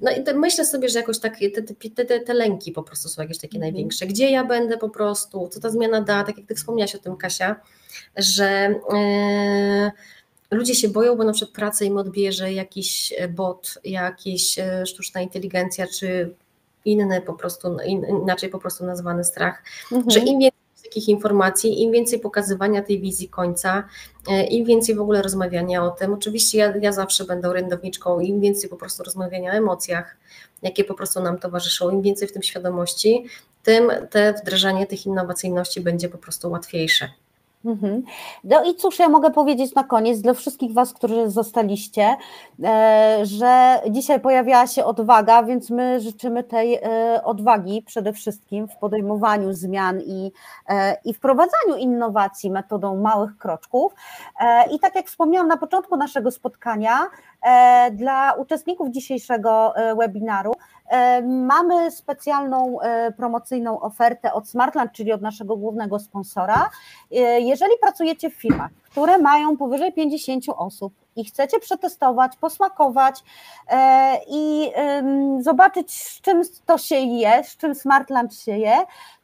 No i myślę sobie, że jakoś takie te, te, te, te lęki po prostu są jakieś takie mhm. największe. Gdzie ja będę po prostu, co ta zmiana da, tak jak Ty wspomniałaś o tym, Kasia, że e, ludzie się boją, bo na przykład pracę im odbierze jakiś bot, jakaś e, sztuczna inteligencja, czy inny po prostu, inaczej po prostu nazwany strach, mhm. że im więcej takich informacji, im więcej pokazywania tej wizji końca, e, im więcej w ogóle rozmawiania o tym. Oczywiście ja, ja zawsze będę orędowniczką, im więcej po prostu rozmawiania o emocjach, jakie po prostu nam towarzyszą, im więcej w tym świadomości, tym te wdrażanie tych innowacyjności będzie po prostu łatwiejsze. Mhm. No i cóż ja mogę powiedzieć na koniec dla wszystkich Was, którzy zostaliście, e, że dzisiaj pojawiała się odwaga, więc my życzymy tej e, odwagi przede wszystkim w podejmowaniu zmian i, e, i wprowadzaniu innowacji metodą małych kroczków. I tak jak wspomniałam na początku naszego spotkania, dla uczestników dzisiejszego e, webinaru e, mamy specjalną promocyjną ofertę od Smartland, czyli od naszego głównego sponsora. Jeżeli pracujecie w firmach, które mają powyżej 50 osób i chcecie przetestować, posmakować i zobaczyć, z czym to się je, z czym Smartland się je,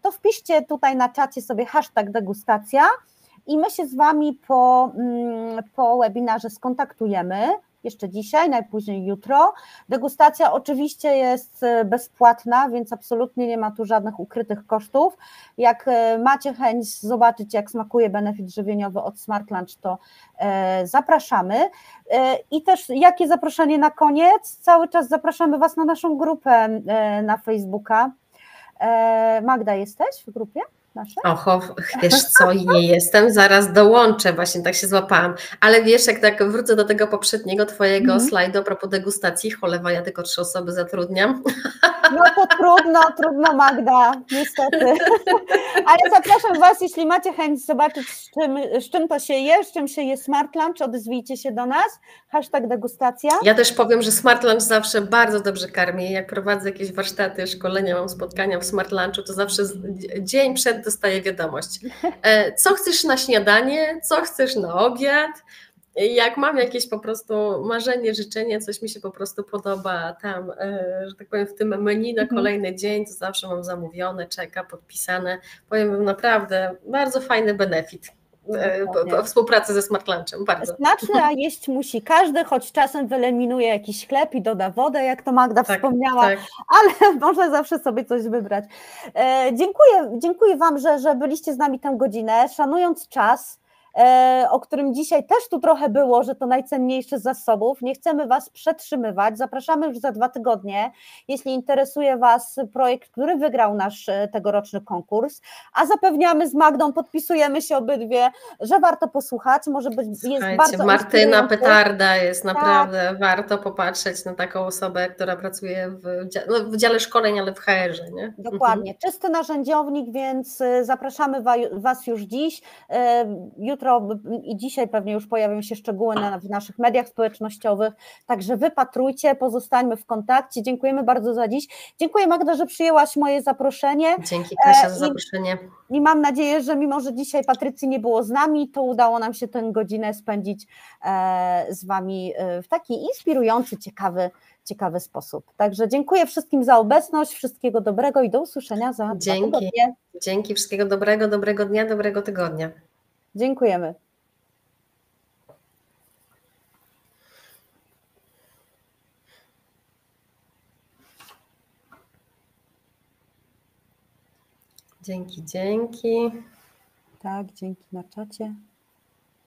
to wpiszcie tutaj na czacie sobie hashtag degustacja i my się z Wami po, mm, po webinarze skontaktujemy jeszcze dzisiaj, najpóźniej jutro. Degustacja oczywiście jest e, bezpłatna, więc absolutnie nie ma tu żadnych ukrytych kosztów. Jak e, macie chęć zobaczyć, jak smakuje benefit żywieniowy od Smart Lunch, to e, zapraszamy. I też jakie zaproszenie na koniec? Cały czas zapraszamy Was na naszą grupę na Facebooka. Magda, jesteś w grupie? Nasze? Oho, wiesz co, nie jestem, zaraz dołączę, właśnie tak się złapałam. Ale wiesz, jak tak wrócę do tego poprzedniego twojego mm. slajdu a propos degustacji, cholewa, ja tylko trzy osoby zatrudniam. No to trudno, trudno Magda, niestety. Ale zapraszam Was, jeśli macie chęć zobaczyć, z czym, z czym to się je, z czym się je Smart Lunch, odezwijcie się do nas, hashtag degustacja. Ja też powiem, że Smart Lunch zawsze bardzo dobrze karmi. Jak prowadzę jakieś warsztaty, szkolenia, mam spotkania w Smart Lunchu, to zawsze dzień przed dostaję wiadomość. E, co chcesz na śniadanie, co chcesz na obiad? Jak mam jakieś po prostu marzenie, życzenie, coś mi się po prostu podoba tam, e, że tak powiem, w tym menu na mhm. kolejny dzień, to zawsze mam zamówione, czeka, podpisane. Powiem wam naprawdę, bardzo fajny benefit. E, współpracy ze Smart Lunchem, bardzo. Znaczy, a jeść musi każdy, choć czasem wyeliminuje jakiś chleb i doda wodę, jak to Magda tak, wspomniała, tak. ale może zawsze sobie coś wybrać. E, dziękuję, dziękuję Wam, że, że byliście z nami tę godzinę, szanując czas, o którym dzisiaj też tu trochę było, że to najcenniejszy z zasobów. Nie chcemy Was przetrzymywać. Zapraszamy już za dwa tygodnie. Jeśli interesuje Was projekt, który wygrał nasz e, tegoroczny konkurs, a zapewniamy z Magdą, podpisujemy się obydwie, że warto posłuchać. Może być jest bardzo Martyna Petarda jest tak. naprawdę tak. warto popatrzeć na taką osobę, która pracuje w, no, w dziale szkoleń, ale w HR-ze. Nie? Dokładnie. Mhm. Czysty narzędziownik, więc e, zapraszamy Was już dziś. Jutro jutro i dzisiaj pewnie już pojawią się szczegóły na, w naszych mediach społecznościowych, także wypatrujcie, pozostańmy w kontakcie. Dziękujemy bardzo za dziś. Dziękuję Magda, że przyjęłaś moje zaproszenie. Dzięki Kasia za e, zaproszenie. I, I mam nadzieję, że mimo, że dzisiaj Patrycji nie było z nami, to udało nam się tę godzinę spędzić e, z Wami e, w taki inspirujący, ciekawy ciekawy sposób. Także dziękuję wszystkim za obecność, wszystkiego dobrego i do usłyszenia za Dzięki. Dzięki, wszystkiego dobrego, dobrego dnia, dobrego tygodnia. Dziękujemy. Dzięki, dzięki. Tak, dzięki na czacie.